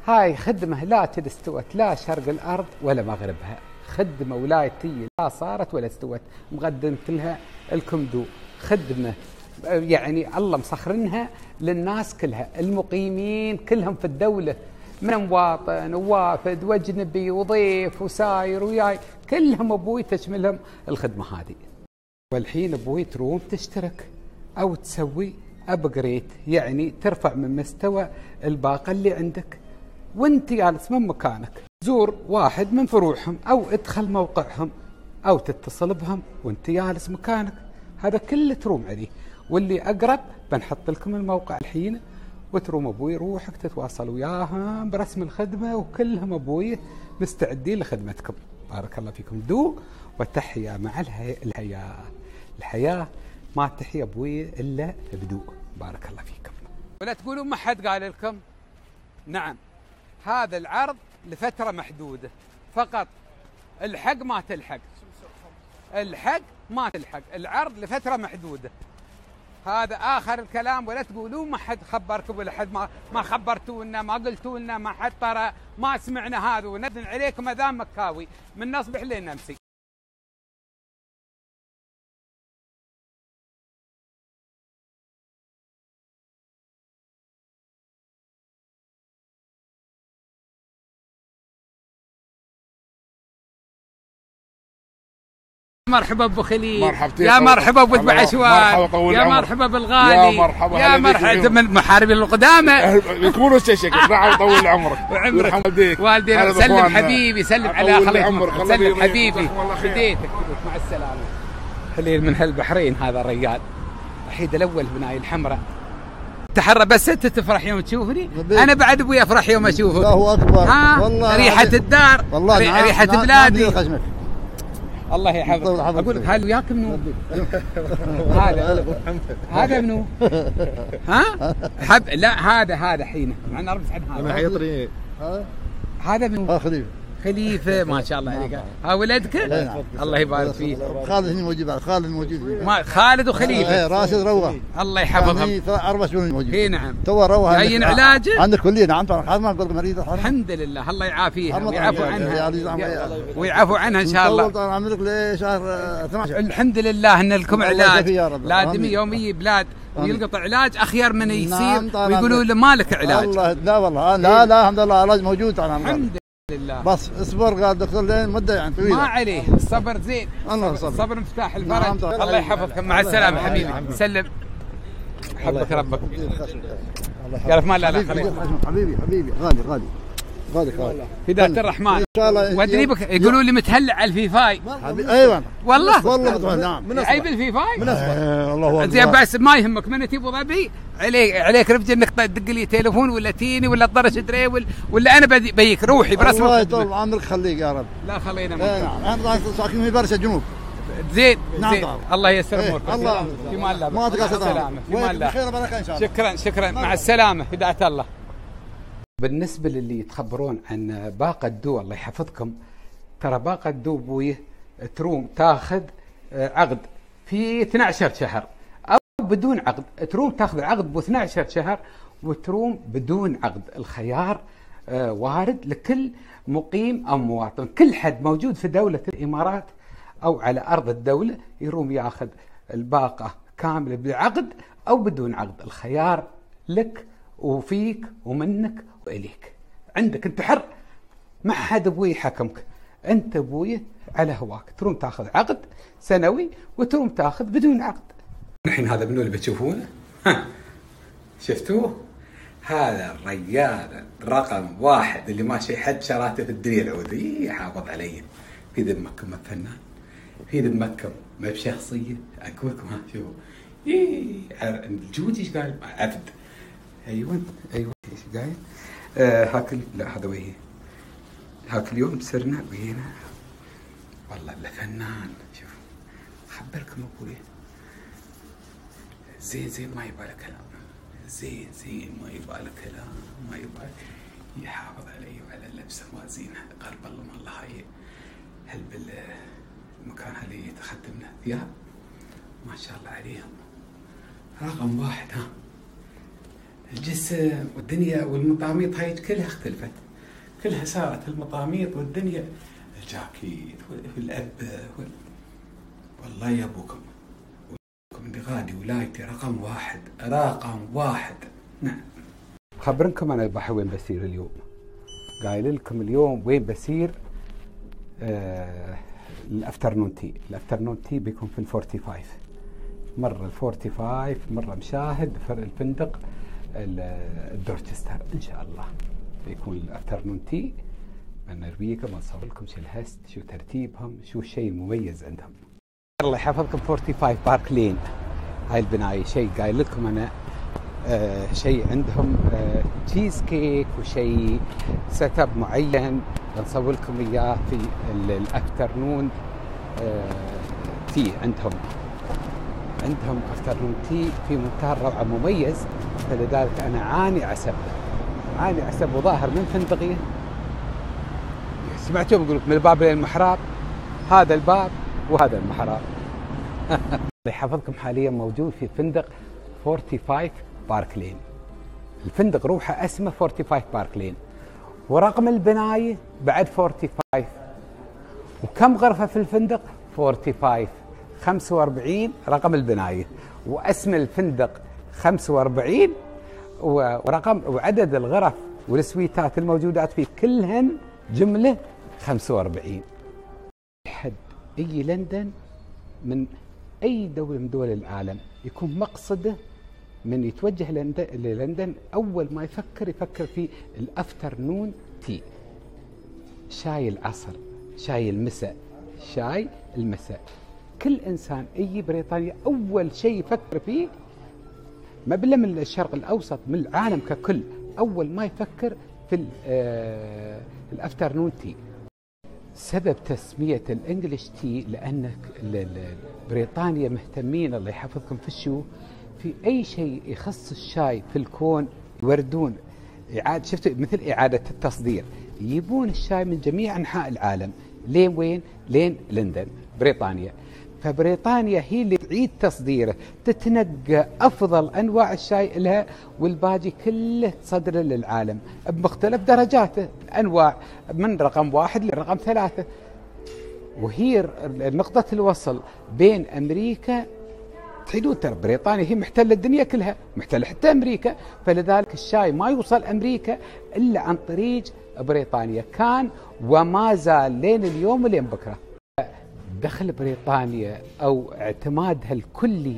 هاي خدمة لا استوت لا شرق الأرض ولا مغربها. خدمة ولايتية لا صارت ولا استوت. مقدمت لها الكمدو خدمة يعني الله مسخرنها للناس كلها. المقيمين كلهم في الدولة من مواطن ووافد وأجنبي وضيف وساير وياي. كلهم أبوي تشملهم الخدمة هذه. والحين أبوي تروم تشترك أو تسوي upgrade يعني ترفع من مستوى الباقة اللي عندك. وانت جالس من مكانك. زور واحد من فروعهم أو ادخل موقعهم أو تتصل بهم وانت جالس مكانك. هذا كله تروم عليه. واللي أقرب بنحط لكم الموقع الحين. وتروم أبوي روحك تتواصل وياهم برسم الخدمة وكلهم أبوي مستعدين لخدمتكم. بارك الله فيكم. دو وتحيا مع الحياة الحياة ما تحيا أبوي إلا بذوق بارك الله فيكم ولا تقولون ما حد قال لكم؟ نعم. هذا العرض لفترة محدودة. فقط الحق ما تلحق. الحق ما تلحق. العرض لفترة محدودة. هذا آخر الكلام. ولا تقولون ما حد خبركم ولا حد ما ما خبرتونا ما قلتوا لنا ما حد ترى ما سمعنا هذا. وندن عليكم أذان مكاوي. من نصبح لين نمسي. مرحبا أبو خليل. مرحبتين يا مرحبا أبو الله- طول يا. مرحبا بالغالي. يا مرحبا، يا مرحبا. من المحاربين القدامى. يكونوا شكل نعم طول عمرك. وعمرك والديك. والدينا سلم. حبيبي سلم على خليك الله سلم حبيبي. الله. بديتك مع السلامة. خليل من هالبحرين هذا الرجال. الوحيد الأول بناي الحمراء. تحرى بس انت تفرح يوم تشوفني. أنا بعد أبوي أفرح يوم أشوفك. هو أكبر. ها؟ والله ريحة. الدار. والله نعم ريحة نعم بلادي. نعم خشمك. الله يحفظك. أقول لك هل وياك منو؟ هذا. هذا منو؟ ها؟ حب لا هذا هذا حينه. مع ان اربس عن هذا. حيطري. هذا منو؟ خليفة. خليفة ما شاء الله عليك. ها ولدك؟ نعم. الله يبارك فيك. خالد هنا موجود بعد خالد موجود ما خالد إيه وخليفه راشد روى الله يحفظهم يعني أربع شهور موجود. اي نعم. تو روى جايين علاجه؟ عندك كلية. نعم طبعا. حرام قلب مريض الحمد لله. الله يعافيها ويعفو. عنها. ويعفو عنها إن شاء طول الله طال عمرك لشهر آه، 12 الحمد لله إن لكم علاج. لازم آمين. يوم يجي بلاد. ويلقط علاج اخير من يصير نعم، ويقولوا. له ما لك علاج. الله لا والله. لا لا الحمد لله. علاج موجود طال عمرك الحمد لله. بس اصبر قال الدكتور لين مدة يعني ما طويله عليه. الصبر زين. الله يصبر الصبر مفتاح نعم، الفرج. الله يحفظك. مع السلامة حبيبي. سلم. حبك ربك. قال ما لا لا حبيبي حبيبي حبيبي غالي غالي. غالي هداية الرحمن. إن شاء الله وادري بك يقولوا لي متهلع على الفيفاي. أيوه. والله. والله نعم عيب الفيفاي؟ آه، الله زين اكبر بس ما يهمك. من تجيب ابو ظبي عليك عليك رفج انك تدق لي تليفون ولا تيني ولا تضرش دريول ولا أنا بدي- بيك. روحي برسم الله. يطول عمرك. خليك يا رب. لا خلينا. نعم إحنا ساكنين في برشا جنوب. زين نعم. زين. الله ييسر إيه، أمورك. الله في مال الله ما مع تقصد السلامة. في مال الله بخير وبركة إن شاء الله. شكرا شكرا. مع السلامة. هداية الله. بالنسبة للي يتخبرون عن باقة الدو الله يحفظكم ترى باقة الدو بويه تروم تاخذ آه، عقد في 12 شهر. أو بدون عقد تروم تاخذ عقد ب 12 شهر وتروم بدون عقد. الخيار آه، وارد لكل مقيم أو مواطن. كل حد موجود في دولة الإمارات أو على أرض الدولة يروم ياخذ الباقة كاملة بعقد أو بدون عقد. الخيار لك وفيك ومنك وإليك عندك أنت حر. ما حد أبوي يحكمك أنت أبوي على هواك. تروم تاخذ عقد سنوي وتروم تاخذ بدون عقد. الحين هذا منو اللي بتشوفونه؟ ها. شفتوه؟ هذا الرجال رقم واحد اللي ما شي حد شراته في الدنيا العودية. يحافظ علي في ذمكم ما في ذمكم ما بشخصية لكم ها شوفوا. إيه الجودي إيش قال؟ عبد. أيوه. أيوه. إيش قايل؟ آه هاك لا هذا وجهي. هاك اليوم سرنا وينا والله إلا فنان شوف خبركم أبوي زين زين ما يبغى كلام. زين زين ما يبغى كلام. ما يبغى يحافظ علي وعلى لبسه. ما زين. قلب الله ما الله هاي. هل بالمكان اللي يتخدمنا ثياب ما شاء الله عليهم. رقم واحد ها. الجسم والدنيا والمطاميط هاي كلها اختلفت. كلها صارت المطاميط والدنيا الجاكيت والأبة وال... والله يا أبوكم. أبوكم اللي غادي ولايتي رقم واحد رقم واحد. نعم. خبرنكم أنا البحر وين بسير اليوم. قايل لكم اليوم وين بسير آه ال afternoon tea ال afternoon tea بيكون في ال forty five. مرة ال forty five مرة مشاهد فرق الفندق. ال- الدورتشستر إن شاء الله. بيكون ال afternoon tea بنرويكم ونصور لكم شو الهست شو ترتيبهم شو الشيء المميز عندهم. الله يحفظكم 45 بارك لين. هاي البناية شيء قايل لكم أنا. آه شيء عندهم آه تشيز كيك وشيء setup معين. بنصور لكم إياه في ال- ال afternoon. آه tea عندهم. عندهم afternoon tea في منتهى الروعه مميز. فلذلك أنا عاني عسب عاني عسب وظاهر من فندقية. سمعتوا بقول لك من الباب للمحراب هذا الباب وهذا المحراب. الله يحفظكم حاليا موجود في فندق 45 بارك لين. الفندق روحه اسمه 45 بارك لين. ورقم البناية بعد 45 وكم غرفة في الفندق؟ 45 45 رقم البناية واسم الفندق 45 و- ورقم وعدد الغرف والسويتات الموجودات فيه كلهن جملة 45 حد أي لندن من أي دولة من دول العالم يكون مقصده من يتوجه لند- للندن أول ما يفكر يفكر في ال afternoon tea. شاي العصر شاي المساء شاي المساء. كل إنسان أي بريطانيا أول شيء يفكر فيه ما بلا من الشرق الأوسط من العالم ككل أول ما يفكر في آه، ال afternoon tea. سبب تسمية ال English tea ال- بريطانيا مهتمين الله يحفظكم في الشو في أي شيء يخص الشاي في الكون يوردون إعادة شفت مثل إعادة التصدير. يجيبون الشاي من جميع أنحاء العالم. لين وين؟ لين لندن بريطانيا. فبريطانيا هي اللي تعيد تصديره تتنقى أفضل أنواع الشاي لها والباقي كله تصدره للعالم بمختلف درجاته. أنواع من رقم واحد لرقم ثلاثة. وهي نقطة الوصل بين أمريكا تحيدون ترى بريطانيا هي محتلة الدنيا كلها محتلة حتى أمريكا. فلذلك الشاي ما يوصل أمريكا إلا عن طريق بريطانيا. كان وما زال لين اليوم ولين بكرة. دخل بريطانيا أو اعتمادها الكلي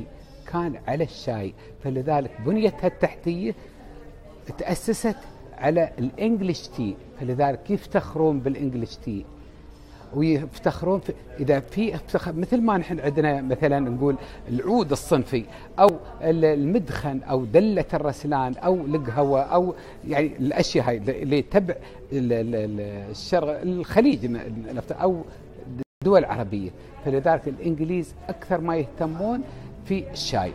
كان على الشاي فلذلك بنيتها التحتية تأسست على ال English tea فلذلك يفتخرون بال English tea. ويفتخرون في إذا في مثل ما نحن عندنا مثلا نقول العود الصنفي أو ال- المدخن أو دلة الرسلان أو القهوة أو يعني الأشياء هاي اللي تبع ال- ال- ال- الشرق الخليج أو دول عربية فلذلك الإنجليز أكثر ما يهتمون في الشاي.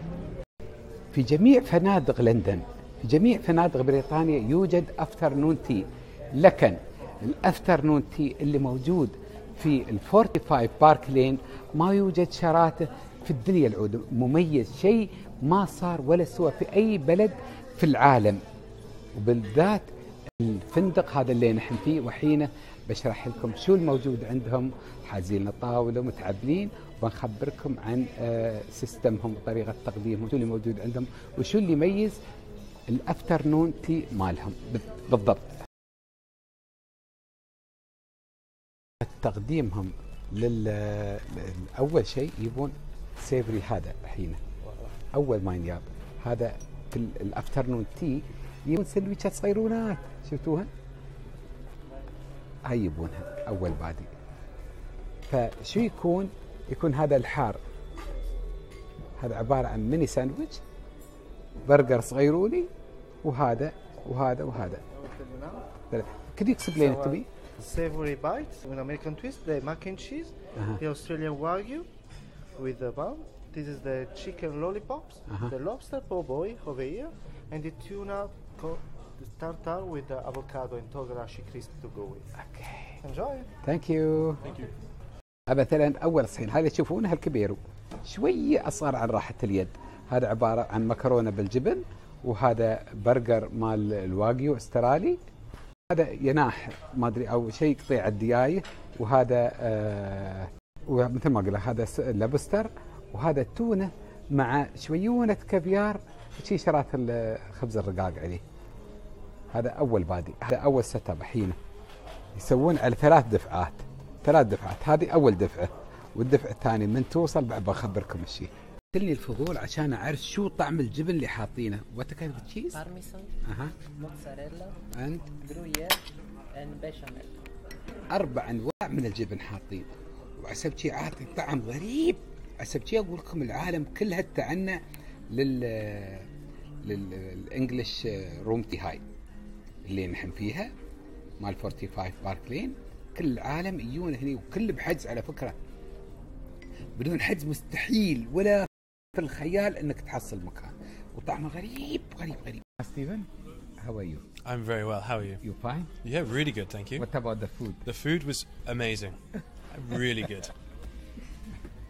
في جميع فنادق لندن في جميع فنادق بريطانيا يوجد afternoon tea لكن ال afternoon tea اللي موجود في ال 45 بارك لين ما يوجد شراته في الدنيا العود. مميز شيء ما صار ولا سوى في أي بلد في العالم. وبالذات الفندق هذا اللي نحن فيه وحينه بشرح لكم شو الموجود عندهم حازين لنا طاوله متعبلين وبنخبركم عن آه، system هم وطريقة تقديمهم شو اللي موجود عندهم وشو اللي يميز ال afternoon tea مالهم. بال- بالضبط. تقديمهم لل لل- أول شيء يبون savoury هذا حينه أول ما ينجاب هذا في ال- ال afternoon tea يبون سندويشات صغيرونات. شفتوها؟ هاي يبونها. أول بادي. فشو يكون؟ يكون هذا الحار هذا عباره عن ميني ساندويتش برجر صغيروني وهذا وهذا وهذا Could you explain it to me? savory bites with American twist, the mac and cheese, Uh-huh. the Australian wagyu with the bun. This is the chicken lollipops, Uh-huh. the lobster po' boy over here, and the tuna tartar with the avocado and togarashi crisp to go with. Okay. Enjoy. thank you مثلا أول صحين هذا تشوفونه الكبيرو شوية أصغر عن راحة اليد. هذا عبارة عن مكرونة بالجبن وهذا برجر مال ال wagyu أسترالي. هذا يناح ما أدري أو شيء قطيع الديايه وهذا آه ومثل ما قلنا هذا لبستر وهذا تونه مع شويونة كافيار وشي شرات ال- خبز الرقاق عليه. هذا أول بادي هذا أول set up حينه يسوون على ثلاث دفعات. ثلاث دفعات. هذه أول دفعة والدفع الثاني من توصل بعد بخبركم الشيء. قتلني الفضول عشان أعرف شو طعم الجبن اللي حاطينه. what kind of cheese Parmesan, أها. Mozzarella, and gruyere, and bechamel. أربع أنواع من الجبن حاطين. وعسب شي عاطي طعم غريب. عسب شي أقول لكم العالم كلها تعنى لل لل English room tea هاي. اللي نحن فيها مال 45 Park Lane كل العالم يجون هني وكل بحجز على فكرة بدون حجز مستحيل ولا في الخيال إنك تحصل مكان وطعمه غريب غريب غريب ستيفن how are you I'm very well. How are you? you fine Yeah, really good, thank you. what about the food The food was amazing. really good.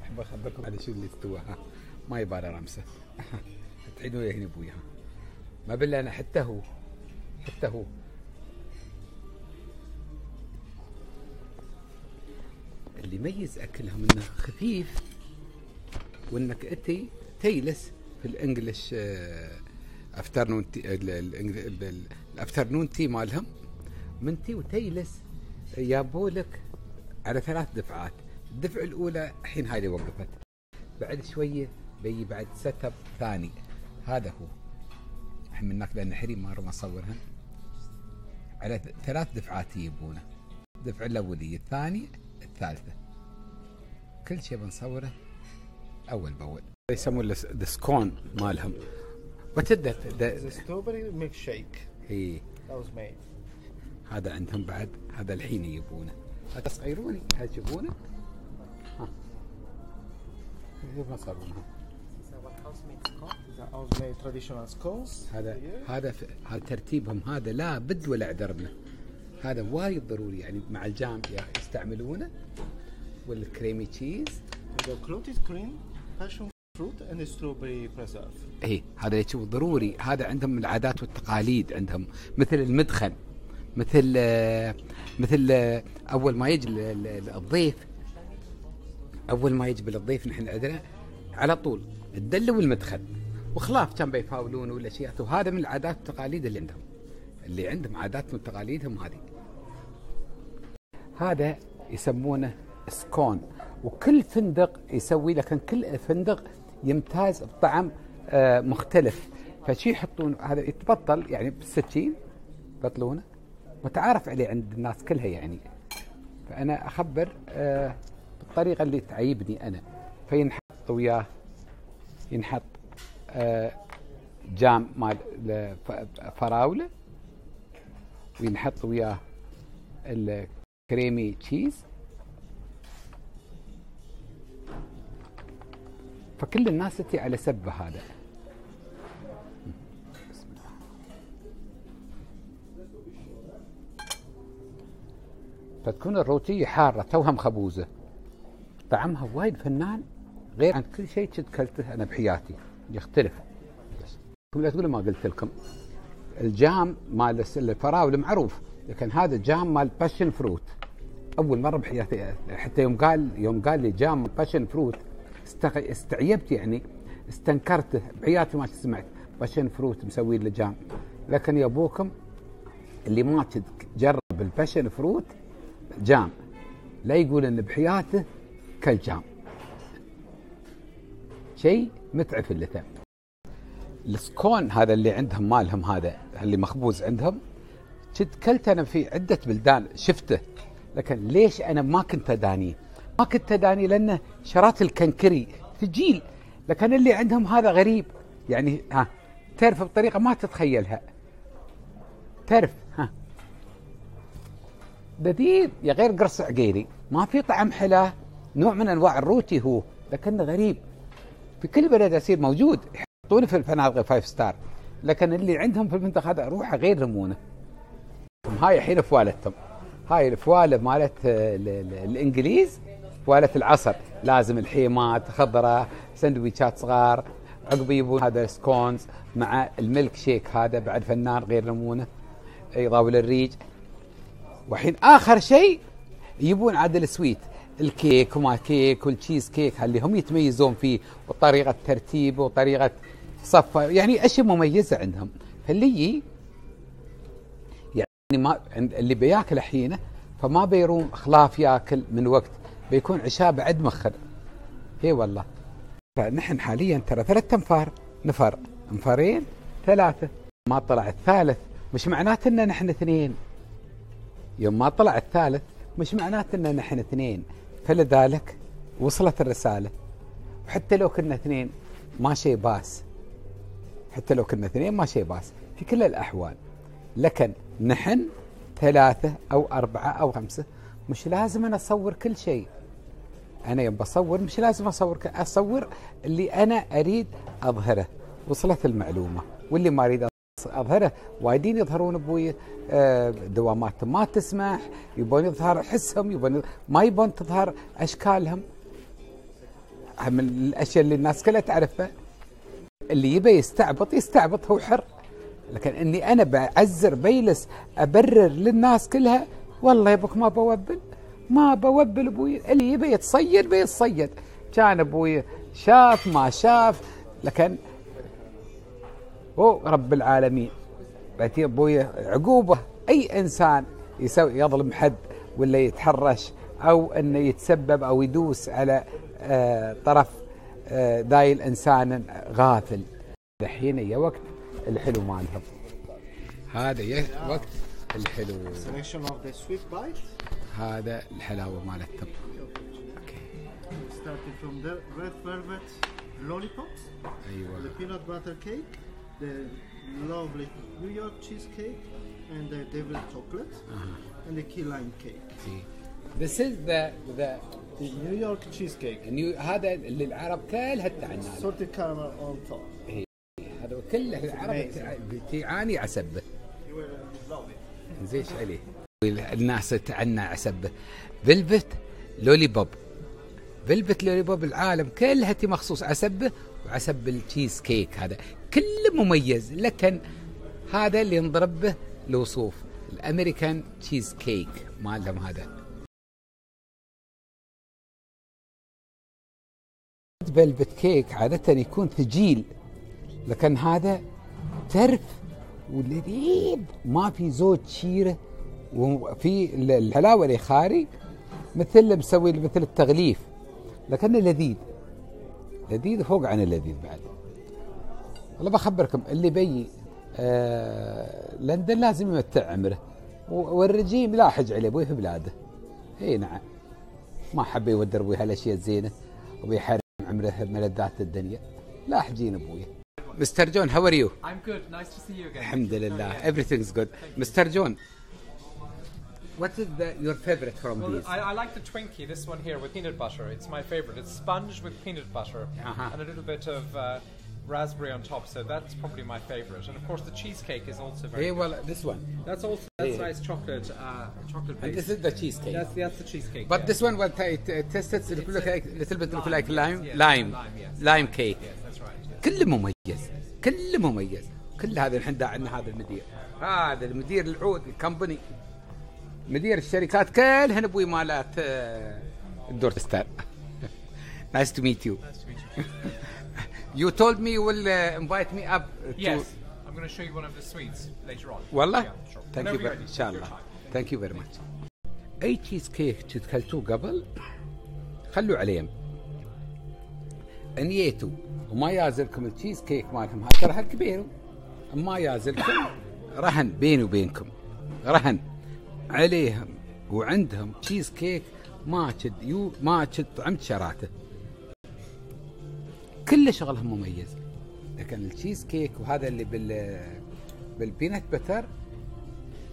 أحب أخبركم على شو اللي استوى ها ما يبالي رمسة تعيدوا لي هنا ابويا ها. ما بالله أنا حتى هو حتى هو اللي يميز اكلهم انه خفيف وإنك أنت تيلس في الانجلش afternoon tea ال afternoon tea مالهم. من تي وتيلس جابوا لك على ثلاث دفعات. الدفعة الأولى الحين هذه وقفت. بعد شوية بيجي بعد set up ثاني. هذا هو. الحين من هناك لأن حريم ما اصورها على ثلاث دفعات يجيبونه الدفعة الأولية الثانية الثالثة. كل شيء بنصوره أول بأول. يسمون ذا سكون مالهم. The وتبدا strawberry milkshake. إي. That was made. هذا عندهم بعد. هذا الحين يجيبونه هذا صغيروني هذا تشوفونه؟ ها. ما صارونه is. The. هذا. هذا هذا ترتيبهم هذا لا بد ولا عذرنا هذا وايد ضروري يعني مع الجام يستعملونه. والكريمي تشيز The clotted cream, passion fruit, and the strawberry preserve. اي هذا اللي تشوف ضروري. هذا عندهم من العادات والتقاليد عندهم. مثل المدخن مثل آه، مثل آه، أول ما يجي ال- ال- الضيف أول ما يجي الضيف نحن عندنا على طول الدله والمدخن. وخلاف كان بيفاولون ولا شيء وهذا من العادات والتقاليد اللي عندهم. اللي عندهم عاداتهم وتقاليدهم هذه. هذا يسمونه سكون وكل فندق يسوي لكن كل فندق يمتاز بطعم آه، مختلف. فشي يحطون هذا يتبطل يعني بالسكين يبطلونه متعارف عليه عند الناس كلها يعني. فأنا أخبر آه، بالطريقة اللي تعيبني أنا. فينحط وياه ينحط آه، جام مال فراولة وينحط وياه الكريمي تشيز فكل الناس تتي على سبه هذا. فتكون الروتية حارة توها مخبوزة. طعمها وايد فنان غير عن كل شيء كنت أنا بحياتي. يختلف. لا تقولوا ما قلت لكم. ال jam مال الفراولة معروف لكن هذا jam مال passion fruit أول مرة بحياتي حتى يوم قال يوم قال لي jam passion fruit استعيبت يعني استنكرته بحياتي ما سمعت passion fruit مسوي له jam. لكن يا أبوكم اللي ما جرب ال passion fruit jam. لا يقول إن بحياته كل jam شيء متعب اللثة. ال scone هذا اللي عندهم مالهم هذا اللي مخبوز عندهم كنت كلت أنا في عدة بلدان شفته. لكن ليش أنا ما كنت ادانيه؟ ما كنت أداني لأنه شرات الكنكري ثقيل لكن اللي عندهم هذا غريب. يعني ها تعرف بطريقة ما تتخيلها. تعرف ها. لذيذ يا غير قرص عقيري. ما في طعم حلا. نوع من أنواع الروتي هو. لكنه غريب. في كل بلد يصير موجود. يحطونه في الفنادق five star لكن اللي عندهم في المنطقة هذا روحه غير رمونة. هاي الحين فوالتهم. هاي الفواله مالت آه، ال- ال- الإنجليز فواله العصر. لازم الحيمات خضراء سندويشات صغار عقب يبون هذا scones مع الميلك شيك هذا بعد فنان غير رمونه يضاول الريج. والحين آخر شيء يبون عاد ال sweet. الكيك وما كيك والتشيز كيك اللي هم يتميزون فيه وطريقة ترتيبه وطريقة صفه يعني أشياء مميزة عندهم. فاللي يعني ما اللي بياكل الحين فما بيروم خلاف ياكل من وقت بيكون عشاء بعد مخر. اي والله. فنحن حاليا ترى ثلاث أنفار نفر. انفارين ثلاثة. ما طلع الثالث مش معناته إن نحن اثنين. يوم ما طلع الثالث مش معناته إن نحن اثنين. فلذلك وصلت الرسالة. وحتى لو كنا اثنين ما شيء باس. حتى لو كنا اثنين ما شيء باس. في كل الأحوال. لكن نحن ثلاثة أو أربعة أو خمسة. مش لازم أنا أصور كل شيء. أنا يوم بصور مش لازم أصور ك- أصور اللي أنا أريد أظهره. وصلت المعلومة. واللي ما أريد أظهره وايدين يظهرون أبوي آه، دواماتهم ما تسمح. يبون يظهر حسهم يبون ما يبون تظهر أشكالهم. من الأشياء اللي الناس كلها تعرفها. اللي يبي يستعبط يستعبط هو حر. لكن إني أنا بعزر بيلس أبرر للناس كلها والله يبك ما بوبل ما بوبل أبوي اللي يبي يتصيد بيتصيد. كان أبوي شاف ما شاف لكن هو رب العالمين. بعتي أبوي عقوبة. أي إنسان يسوي يظلم حد ولا يتحرش أو إنه يتسبب أو يدوس على آه، طرف آه، دايل إنسان غافل. الحين يا وقت الحلو مالهم هذا يا وقت الحلو. هذا الحلاوه مالتهم أوكي Starting from the red velvet lollipops, أيوه the peanut butter cake, the lovely New York cheesecake, and the devil chocolate, and the key lime cake. This is the the The New York cheesecake. new هذا اللي العرب كلها تعنى Salted caramel on top. هذا كله العرب تع- تعاني عسبه. زين عليه؟ الناس تعنى عسبه velvet lollipop velvet lollipop العالم كلها تي مخصوص عسبه وعسب التشيز كيك هذا. كله مميز لكن هذا اللي ينضرب به الوصوف ال American cheesecake مالهم هذا. velvet cake عادة يكون ثقيل لكن هذا ترف ولذيذ. ما في زوج شيرة وفي ال- الحلاوة اللي خاري مثل مسوي مثل التغليف. لكنه لذيذ. لذيذ فوق عن اللذيذ بعد. والله بخبركم اللي بي آه لندن لازم يمتع عمره. والرجيم لاحج عليه أبوي في بلاده. إي نعم. ما حب يودر أبوي هالأشياء الزينة. وبيحرم عمره ملذات الدنيا. لاحجين أبوي. Mr. John, how are you? I'm good. Nice to see you again. Alhamdulillah. Oh, Everything's good. Mr. John, what is the, your favorite from well, these? I, I, like the Twinkie, this one here with peanut butter. It's my favorite. It's sponge with peanut butter uh-huh. and a little bit of uh, raspberry on top. So that's probably my favorite. And of course, the cheesecake is also very. Yeah, well, this one. That's also that's yeah. nice chocolate, uh, chocolate. And this is the cheesecake. That's, that's the cheesecake. But yeah. this one, well, t- it tasted a little, bit lime, like lime, yes, lime, yes. lime cake. Yes. كله مميز كله مميز. كل هذا الحين عندنا هذا المدير. هذا المدير العود الكمباني مدير الشركات كلهن أبوي مالات الدور ستار نايس تو ميت يو You. Told me you will uh, invite me up to Yes, I'm going to show you one of the sweets later on. والله Yeah, sure. ثانك Whenever يو you're ready. ان شاء الله. ثانك يو فيري ماتش اي تشيز كيك تكلتوه قبل؟ خلوا عليهم. انيتوا وما يازلكم التشيز كيك مالهم هذا ترى كبير. ما يازلكم رهن بيني وبينكم. رهن. عليهم وعندهم تشيز كيك ما شد يو ما شد طعمت شراته كل شغلهم مميز. لكن التشيز كيك وهذا اللي بال بال peanut butter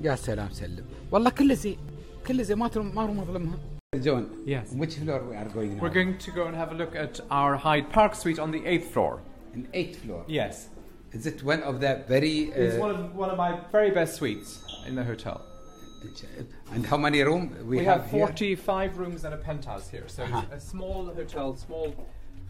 يا سلام سلم. والله كله زين كله زين ما ما مظلمها. John, yes. which floor we are going? We're going to go and have a look at our Hyde Park suite on the eighth floor. An eighth floor? Yes. Is it one of the very... Uh, it's one of, one of my very best suites in the hotel. And how many rooms we, we, have, have 45 here? rooms and a penthouse here. So uh-huh. it's a small hotel, small,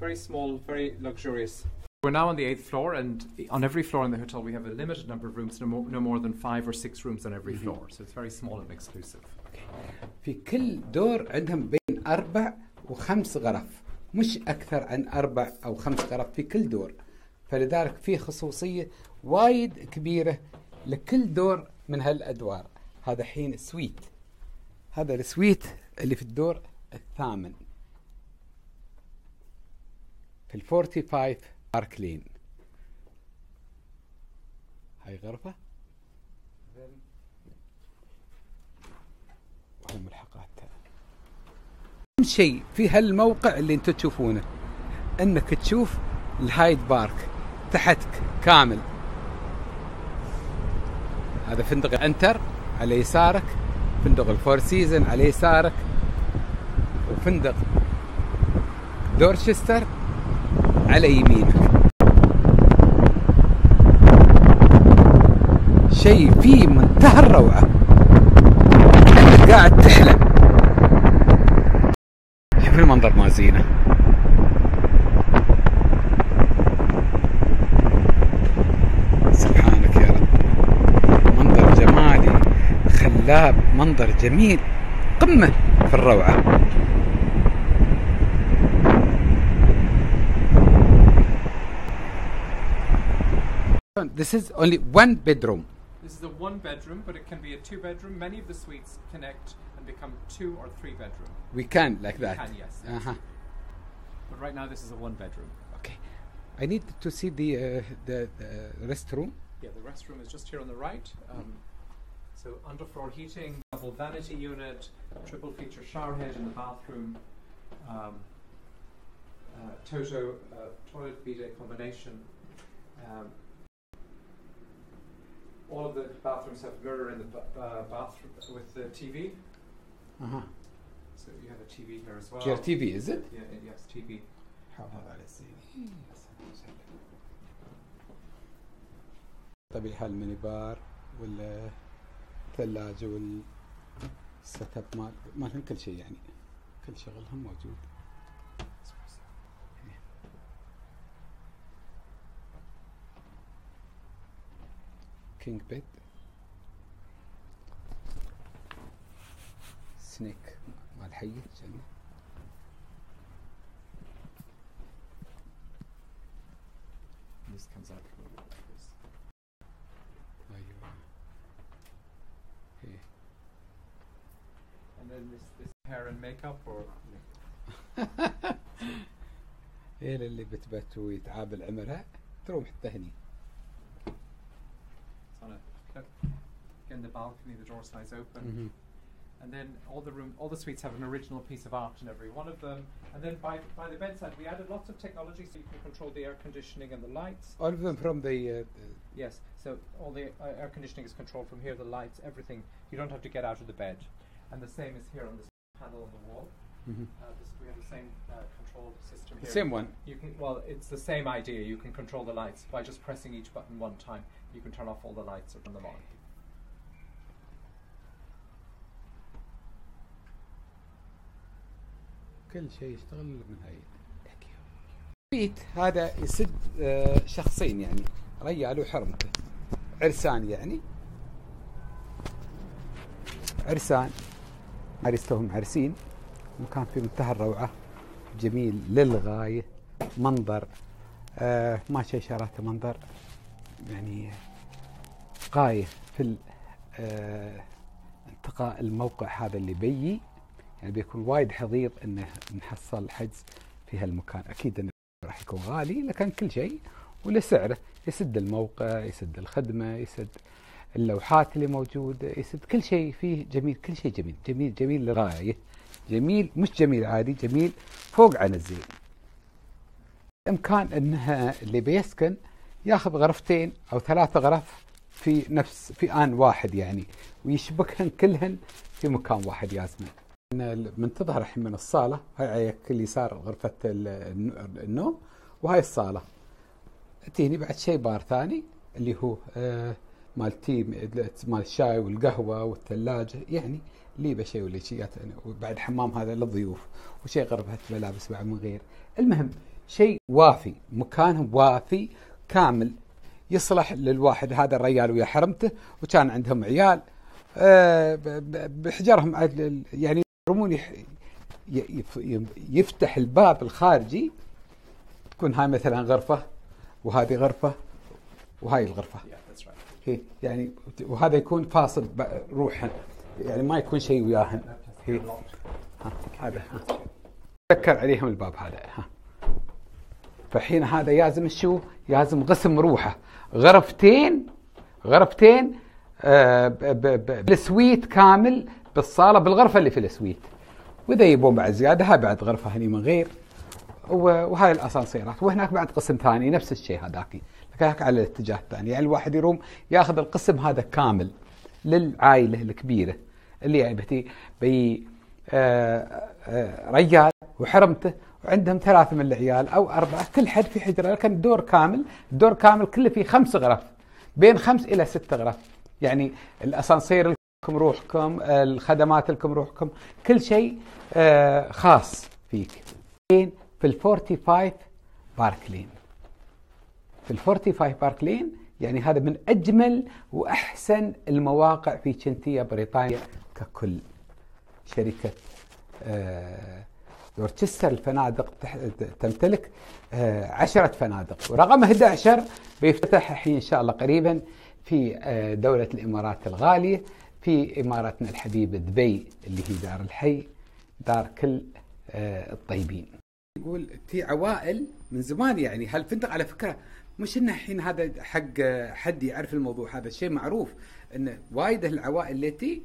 very small, very luxurious. We're now on the eighth floor, and on every floor in the hotel we have a limited number of rooms, no more, no more than five or six rooms on every mm-hmm. floor. So it's very small and exclusive. في كل دور عندهم بين أربع وخمس غرف مش أكثر عن أربع أو خمس غرف في كل دور. فلذلك في خصوصية وايد كبيرة لكل دور من هالأدوار. هذا حين سويت هذا ال suite اللي في الدور الثامن. في ال Forty Five Park Lane هاي غرفة؟ وهي ملحقات أهم شيء في هالموقع اللي أنتم تشوفونه أنك تشوف الهايد بارك تحتك كامل. هذا فندق انتر على يسارك فندق ال Four Season على يسارك وفندق دورشستر على يمينك. شيء فيه منتهى الروعة. كأنك قاعد تحلم. شوف المنظر ما زينه. سبحانك يا رب. منظر جمالي. خلاب منظر جميل. قمة في الروعة. This is only one bedroom. This is a one bedroom, but it can be a two bedroom. Many of the suites connect and become two or three bedroom. We can like We that. can, yes. Uh-huh. But right now, this is a one bedroom. Okay. I need to see the uh, the, the restroom. Yeah, the restroom is just here on the right. Um, so underfloor heating, double vanity unit, triple feature shower head in the bathroom, um, uh, Toto uh, toilet bidet combination. Um, all of the bathrooms have mirror in the uh, bathroom with the TV. Uh-huh. So you have a TV here as well. Your TV is it? Yeah, uh, yes, TV. حافظ على الزين طبيعي الميني بار والثلاجة والسيت اب مال مالهم كل شيء يعني كل شغلهم موجود كينج بيد سنيك مال حية جنة This comes out like this. أيوه. إيه. And then this, this hair and makeup or? إيه اللي بتبت ويتعاب عمرها تروح تهني it's Again, the balcony, the door slides open. Mhm. And then all the room, all the suites have an original piece of art in every one of them. And then by, by the bedside, we added lots of technology so you can control the air conditioning and the lights. all of them from the uh, Yes, so all the uh, air conditioning is controlled from here, the lights, everything. You don't have to get out of the bed. And the same is here on this panel on the wall. Mhm. Uh, this, we have the same uh, control system the here. same one You can well, it's the same idea. You can control the lights by just pressing each button one time. You can turn off all the lights or turn them on. كل شيء يشتغل من هاي بيت هذا يسد آه، شخصين يعني ريال وحرمته عرسان يعني. عرسان عريستهم عرسين. مكان في منتهى الروعة. جميل للغاية. منظر آه ما شيء شاراته منظر. يعني غاية في آه انتقاء الموقع هذا اللي بيي يعني بيكون وايد حضيض إنه نحصل حجز في هالمكان. أكيد إنه راح يكون غالي لكن كل شيء. ولسعره يسد الموقع يسد الخدمة يسد اللوحات اللي موجودة يسد كل شيء فيه جميل كل شيء جميل. جميل جميل للغايه جميل مش جميل عادي جميل فوق عن الزين. امكان إنها اللي بيسكن ياخذ غرفتين أو ثلاثة غرف في نفس في آن واحد يعني ويشبكهن كلهن في مكان واحد ياسمن إن من تظهر الحين من الصالة هاي على كل يسار الن- النوم وهاي الصالة. تجيني بعد شيء بار ثاني اللي هو آه مال تي مال الشاي والقهوة والثلاجة يعني ليبة شيء ولا شيء وبعد حمام هذا للضيوف وشيء غرفة ملابس بعد من غير. المهم شيء وافي مكانهم وافي كامل يصلح للواحد هذا الرجال ويا حرمته وكان عندهم عيال آه، بحجرهم يعني يرمون يفتح الباب الخارجي تكون هاي مثلا غرفة وهذه غرفة وهاي right. هي يعني وهذا يكون فاصل روحا يعني ما يكون شيء وياهن. هي ها هذا. تذكر عليهم الباب هذا ها. فحين هذا يازم شو يازم قسم روحه. غرفتين غرفتين آه بالسويت كامل بالصالة بالغرفة اللي في السويت. وإذا يبون بعد زيادة ها بعد غرفة هني من غير. وهاي الأسانسيرات. وهناك بعد قسم ثاني نفس الشيء هذاك. هناك على الاتجاه الثاني. يعني الواحد يروم ياخذ القسم هذا كامل للعائلة الكبيرة اللي يعني بتي بي آه آه رجال وحرمته. وعندهم ثلاثة من العيال أو أربعة كل حد في حجرة لكن الدور كامل الدور كامل كله فيه خمس غرف بين خمس إلى ست غرف. يعني الأسانسير لكم روحكم الخدمات لكم روحكم كل شيء آه خاص فيك. في ال 45 بارك لين في ال 45 بارك لين يعني هذا من أجمل وأحسن المواقع في كنتيا بريطانيا ككل شركة آه، دورتشستر الفنادق تمتلك آه، عشرة فنادق. ورقم 11 بيفتتح الحين إن شاء الله قريبا في آه، دولة الإمارات الغالية في إمارتنا الحبيبة دبي اللي هي دار الحي دار كل آه، الطيبين. يقول في عوائل من زمان يعني هالفندق على فكرة مش إنه الحين هذا حق حد يعرف الموضوع هذا؟ شيء معروف إن وايد العوائل التي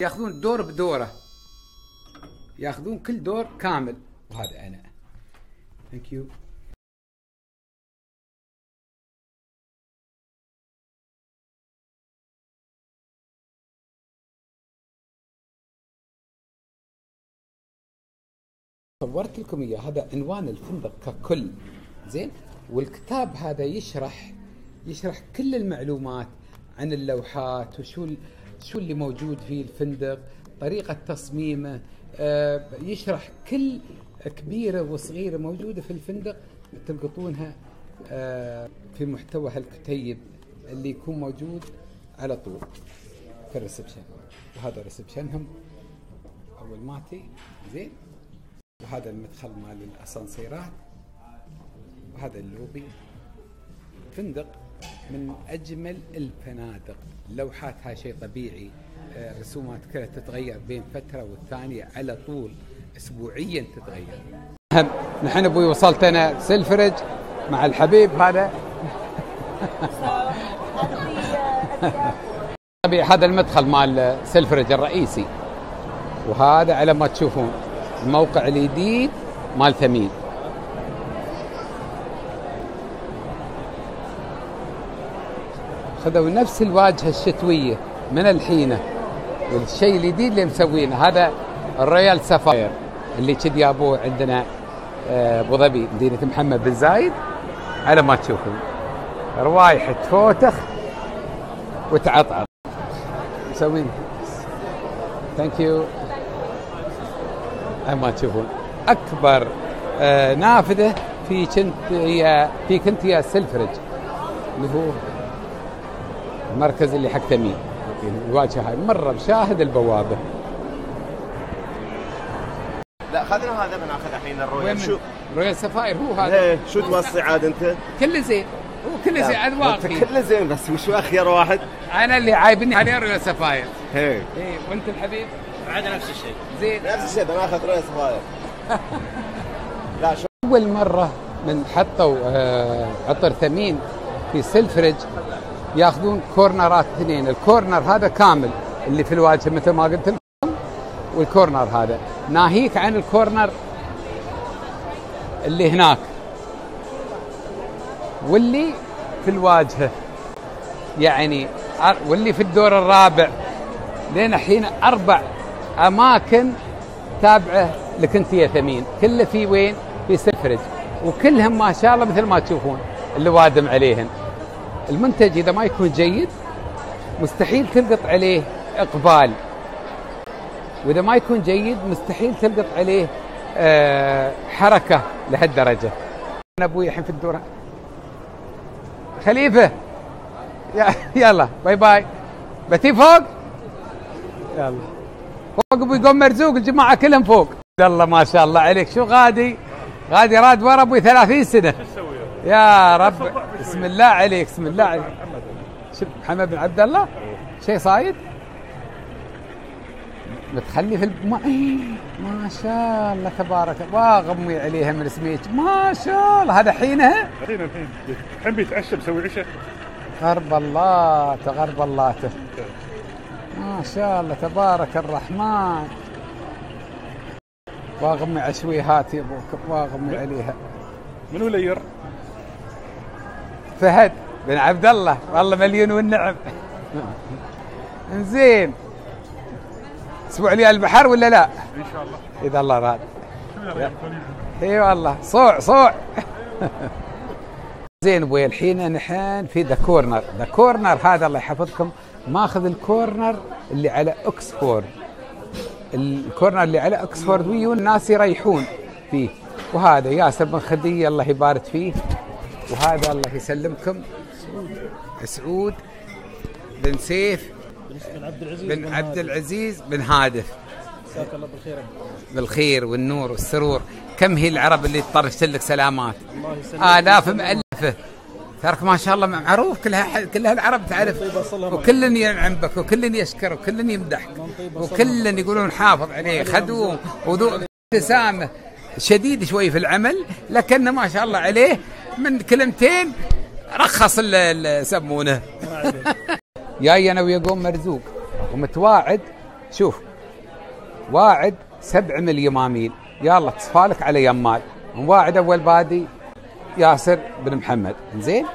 يأخذون دور بدوره. ياخذون كل دور كامل. وهذا أنا. ثانك يو صورت لكم إياه. هذا عنوان الفندق ككل. زين؟ والكتاب هذا يشرح يشرح كل المعلومات عن اللوحات وشو شو اللي موجود في الفندق طريقة تصميمه يشرح كل كبيرة وصغيرة موجودة في الفندق تلقطونها آه، في محتوى هالكتيب اللي يكون موجود على طول في الريسبشن. وهذا ريسبشنهم أول ماتي زين. وهذا المدخل مال الأسانسيرات. وهذا اللوبي. فندق من أجمل الفنادق. اللوحات هاي شيء طبيعي. آه، رسومات كلها تتغير بين فترة والثانية على طول اسبوعيا تتغير. نحن أبوي وصلت أنا سلفرج مع الحبيب هذا. هذا المدخل مال سلفرج الرئيسي. وهذا على ما تشوفون الموقع الجديد مال ثمين. خذوا نفس الواجهة الشتوية من الحينة. والشيء الجديد اللي مسوينه هذا الرويال سفاير اللي كذي جابوه عندنا آه، أبو ظبي مدينة محمد بن زايد. على ما تشوفون روايح تفوتخ وتعطعط مسوين. ثانك يو ما تشوفون. أكبر آه، نافذة في كنت هي في كنتيا سلفرج اللي هو المركز اللي حق ثمين الواجهه هاي مرة بشاهد البوابة. لا خذنا هذا بناخذ الحين الرويال. شو؟ Royal Sapphire هو هذا. إيه شو توصي عاد أنت؟ كله زين. هو كله زين اذواقي كله زين بس وش أخير واحد؟ أنا اللي عايبني عليه Royal Sapphire. هي إيه وأنت الحبيب؟ عاد نفس الشيء. زين. نفس الشيء بناخذ Royal Sapphire لا شو؟ أول مرة من حطوا آه، عطر ثمين في Selfridge ياخذون كورنرات اثنين. ال corner هذا كامل اللي في الواجهة مثل ما قلت لكم والكورنر هذا. ناهيك عن الكورنر اللي هناك. واللي في الواجهة يعني واللي في الدور الرابع. لين الحين أربع أماكن تابعة لكنتيا ثمين. كله في وين؟ في سفرج. وكلهم ما شاء الله مثل ما تشوفون اللي وادم عليهن. المنتج إذا ما يكون جيد مستحيل تلقط عليه إقبال. وإذا ما يكون جيد مستحيل تلقط عليه آه، حركة لهالدرجة. أنا أبوي الحين في الدور خليفة. يلا باي باي. بتي فوق؟ يلا. فوق أبوي قوم مرزوق الجماعة كلهم فوق. الله ما شاء الله عليك. شو غادي؟ غادي راد ورا أبوي 30 سنة. يا رب. بسم الله عليك بسم الله عليك. شوف محمد بن عبد الله شيء صايد؟ متخلي في الب... ما... إيه، ما شاء الله تبارك. الله غمي عليها من سميك ما شاء الله. هذا حينها الحين الحين الحين بيتعشى بيسوي عشاء. غرب الله تغرب الله. ما شاء الله تبارك الرحمن. واغمي عشويهات يا أبوك. واغمي عليها. منو لير؟ فهد بن عبد الله. والله مليون والنعم. زين أسبوع لي البحر ولا لا؟ إن شاء الله. إذا الله راد. إي والله. صوع صوع. زين أبوي الحين نحن في ذا كورنر ذا كورنر هذا الله يحفظكم. ماخذ الكورنر اللي على اوكسفورد ال corner اللي على اوكسفورد ويو الناس يريحون فيه. وهذا ياسر بن خدي الله يبارك فيه. وهذا الله يسلمكم. سعود بن سيف بن عبد العزيز بن عبد العزيز بن هادف. جزاك الله بالخير. بالخير والنور والسرور. كم هي العرب اللي طرشت لك سلامات؟ الله يسلمك. آلاف مؤلفة. ترك ما شاء الله معروف كلها كلها العرب تعرف. وكل ينعم بك وكل يشكر وكل يمدحك. وكل يقولون حافظ عليه خدوم وذو ابتسامة شديد شوي في العمل لكنه ما شاء الله عليه من كلمتين رخص يسمونه. جاي أنا ويا قوم مرزوق ومتواعد شوف واعد سبع من اليمامين يلا تصفالك على يمال مواعد أول بادي ياسر بن محمد. زين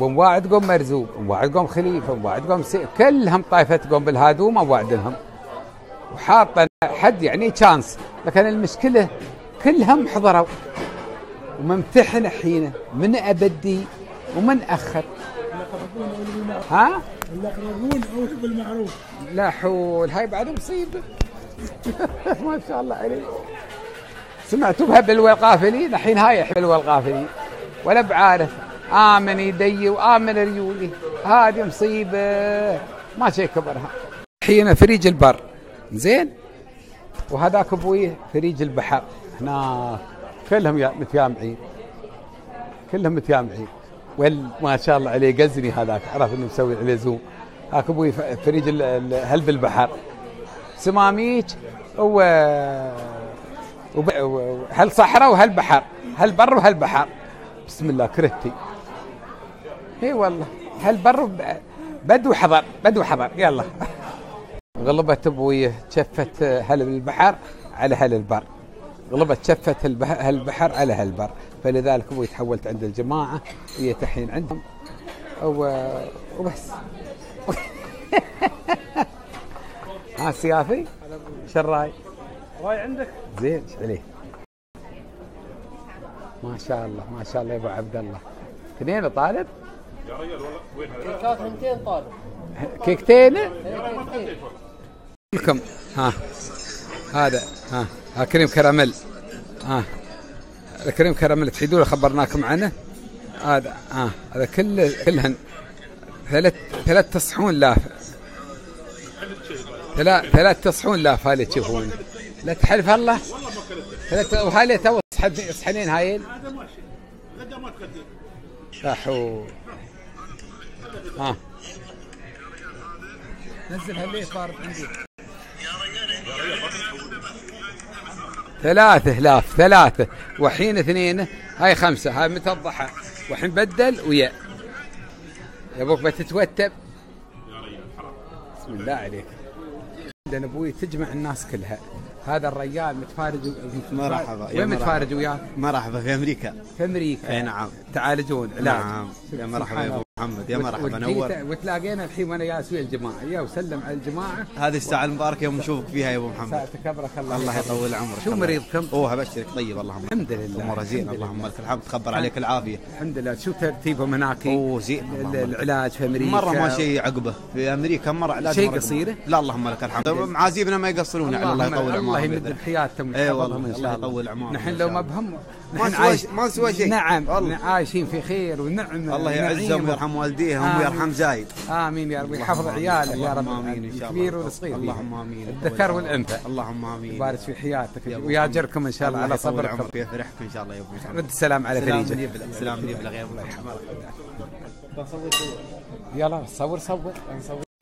ومواعد قوم مرزوق ومواعد قوم خليفة ومواعد قوم سي... كلهم طائفة قوم بالهادوم مواعد لهم وحاطة حد يعني تشانس لكن المشكلة كلهم حضروا. وممتحن حينه من أبدي ومن أخر. ها؟ الأقربون أو بالمعروف. لا حول هاي بعد مصيبة. ما شاء الله عليك. سمعتوا بها بلوى القافلين الحين هاي بلوى القافلين ولا بعارف. آمن يدي وآمن ريولي. هذه مصيبة. ما شيء كبرها الحين فريج البر. زين؟ وهذاك أبويه فريج البحر. هنا. كلهم يا- متيامعين. كلهم متيامعين. وال ما شاء الله عليه قزني هذاك عرف إنه مسوي عليه zoom. هاك أبوي فريج هلب البحر. سماميك و هل صحراء وهل بحر. هل بر وهل بحر. بسم الله كرهتي. إي والله هل بر. بدو حضر بدو حضر. يلا. غلبت ابويه شفت هل البحر على هل البر. غلبت شفت البح- هالبحر على هالبر فلذلك أبوي تحولت عند الجماعة هي تحين عندهم و... وبس ها سيافي شو الراي؟ راي عندك؟ زين إيش عليه؟ ما شاء الله ما شاء الله يا أبو عبد الله اثنين طالب؟ يا رجال والله وين؟ كيكات اثنتين طالب كيكتين لكم ها هذا ها كريم كراميل. ها. هذا كريم كراميل تحيدوا خبرناكم عنه. هذا ها هذا كل كلهن. ثلاث ثلاث تصحون لاف ثلاث ثلاث تصحون لاف هاي تشوفون. لا تحلف الله. ثلاث وهاي اللي تو صحنين هايل لا حول ها. نزلها ليه صارت عندي. ثلاثة آلاف ثلاثة. وحين اثنين هاي خمسة هاي متى الضحى؟ وحين بدل ويا يا أبوك بتتوتب. بسم الله عليك. عندنا أبوي تجمع الناس كلها. هذا الرجال متفارج مرحبا، يا وين. متفارج وياك؟ مرحبا. في أمريكا. في أمريكا. إي نعم. تعالجون. علاج نعم. يا مرحبا يا أبو. محمد يا مرحبا نور. وتلاقينا الحين وأنا جالس ويا الجماعة. يا وسلم على الجماعة. هذه الساعة المباركة يوم نشوفك فيها يا أبو محمد. ساعتك ابرك الله الله. يطول عمرك. شو الله مريضكم؟ أوه أبشرك. طيب اللهم الحمد لله اموره زين اللهم لله. لك الحمد. تخبر عليك العافية. الحمد لله. شو ترتيبهم هناك؟ أوه زين. العلاج في أمريكا. مرة ما شيء عقبه. في أمريكا مرة علاج شيء؟ قبل. لا اللهم لك الحمد. معازيبنا ما يقصرون يعني. الله يطول الله عمرهم. يمد. بحياتهم ويحفظهم والله، الله الله. يطول عمرهم. نحن لو ما الله. بهم ما شيء- ما نسوى شيء. نعم والله. عايشين في خير ونعم الله يعزهم. ويرحم والديهم آمين. ويرحم زايد. آمين يا رب. ويحفظ. عياله يا رب. آمين إن شاء الله. الكبير والصغير اللهم آمين. الذكر والأنثى. اللهم آمين. يبارك في حياتك. وياجركم إن شاء الله على صبركم. عمرك ويفرحكم إن شاء الله يا أبو رد السلام على فريجه يبلغ سلام يبلغ يا أبو يلا صور صور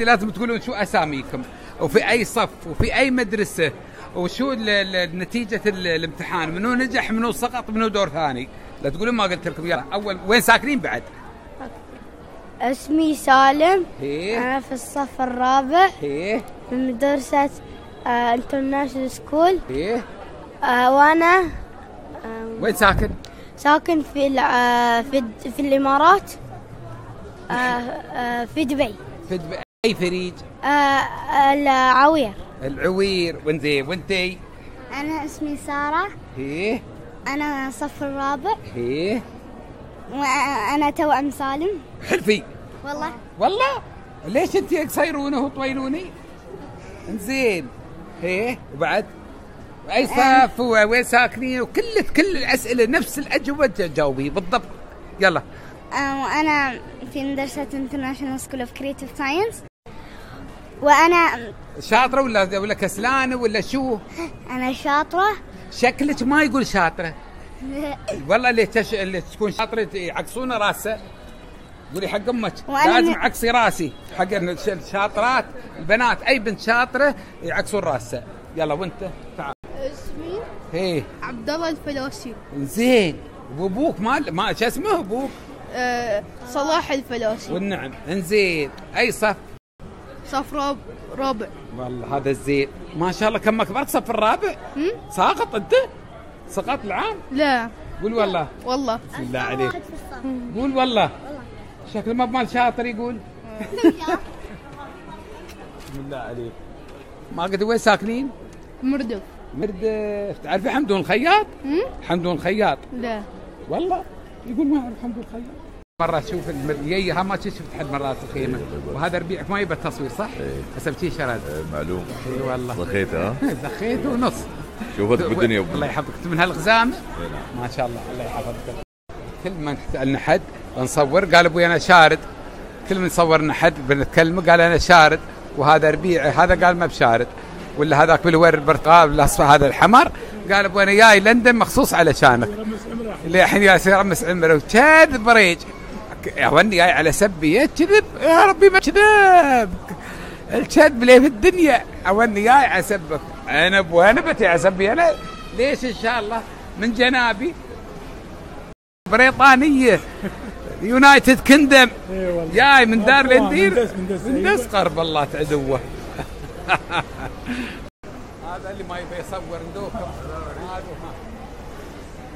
لازم تقولون شو أساميكم؟ وفي أي صف وفي أي مدرسة؟ وشو نتيجة ال- الامتحان؟ منو نجح منو سقط منو دور ثاني؟ لا تقولون ما قلت لكم يلا اول وين ساكنين بعد؟ اسمي سالم. إيه. أنا في الصف الرابع. إيه. من مدرسة International School إيه. آه وأنا وين ساكن؟ ساكن في ال- آه في في الإمارات. آه آه في دبي. في دبي. أي فريج؟ آه آه، العوير. العوير. وانزين وانتي؟ أنا اسمي سارة. إيه. أنا صف الرابع. إيه. وأنا توأم سالم. حلفي. والله. والله؟ ليش انت قصيرونه وطويلوني؟ انزين. إيه وبعد؟ أي صف وين ساكنين؟ وكل كل الأسئلة نفس الأجوبة تجاوبي بالضبط. يلا. آه وأنا في مدرسة International School of Creative Science وأنا شاطرة ولا ولا كسلانة ولا شو؟ أنا شاطرة. شكلك ما يقول شاطرة. والله اللي تش... اللي تكون شاطرة يعكسون راسه. قولي حق أمك. لازم عكسي راسي. حق الشاطرات البنات أي بنت شاطرة يعكسون راسها يلا وأنت تعال. اسمي؟ إيه عبد الله الفلوسي زين. وأبوك ما ما شو اسمه أبوك؟ آه صلاح الفلوسي والنعم. إنزين. أي صف؟ صف راب- رابع. والله هذا الزين. ما شاء الله كم كبرت صف الرابع؟ ساقط أنت؟ سقطت العام؟ لا. قول والله. والله. بسم الله عليك قول والله. شكله ما بمال شاطر يقول. بسم الله عليك. ما قد وين ساكنين؟ مردف. مردف. تعرفي حمدون الخياط؟ حمدون الخياط. لا. والله. يقول ما يعرف حمدون الخياط. مرة شوف المرية ما شفت حد مرات الخيمة. وهذا ربيعك ما يبى التصوير صح؟ حسبتيه شرد. معلوم. إي والله. ضخيت ها؟ دخيت ونص. شوفتك بالدنيا. يا الله يحفظك. من هالغزام؟ ما شاء الله الله يحفظك. كل ما سألنا حد بنصور. قال أبوي أنا شارد. كل من صورنا حد بنتكلمه قال أنا شارد. وهذا ربيعي هذا قال ما بشارد. ولا هذاك بالورد البرتقال الاصفر هذا الحمر. قال أبوي أنا جاي لندن مخصوص علشانك. اللي الحين جالس يرمس عمره. وكذب بريج يا وني جاي على سبي كذب يا ربي ما كذب. الكذب ليه في الدنيا؟ اوني جاي على سبك. أنا أبو أنا بتي على سبي أنا. ليش إن شاء الله؟ من جنابي. بريطانية. يونايتد كندم جاي من دار الإندير. من دس قرب الله تعدوه. هذا اللي ما يبي يصور ندوكم.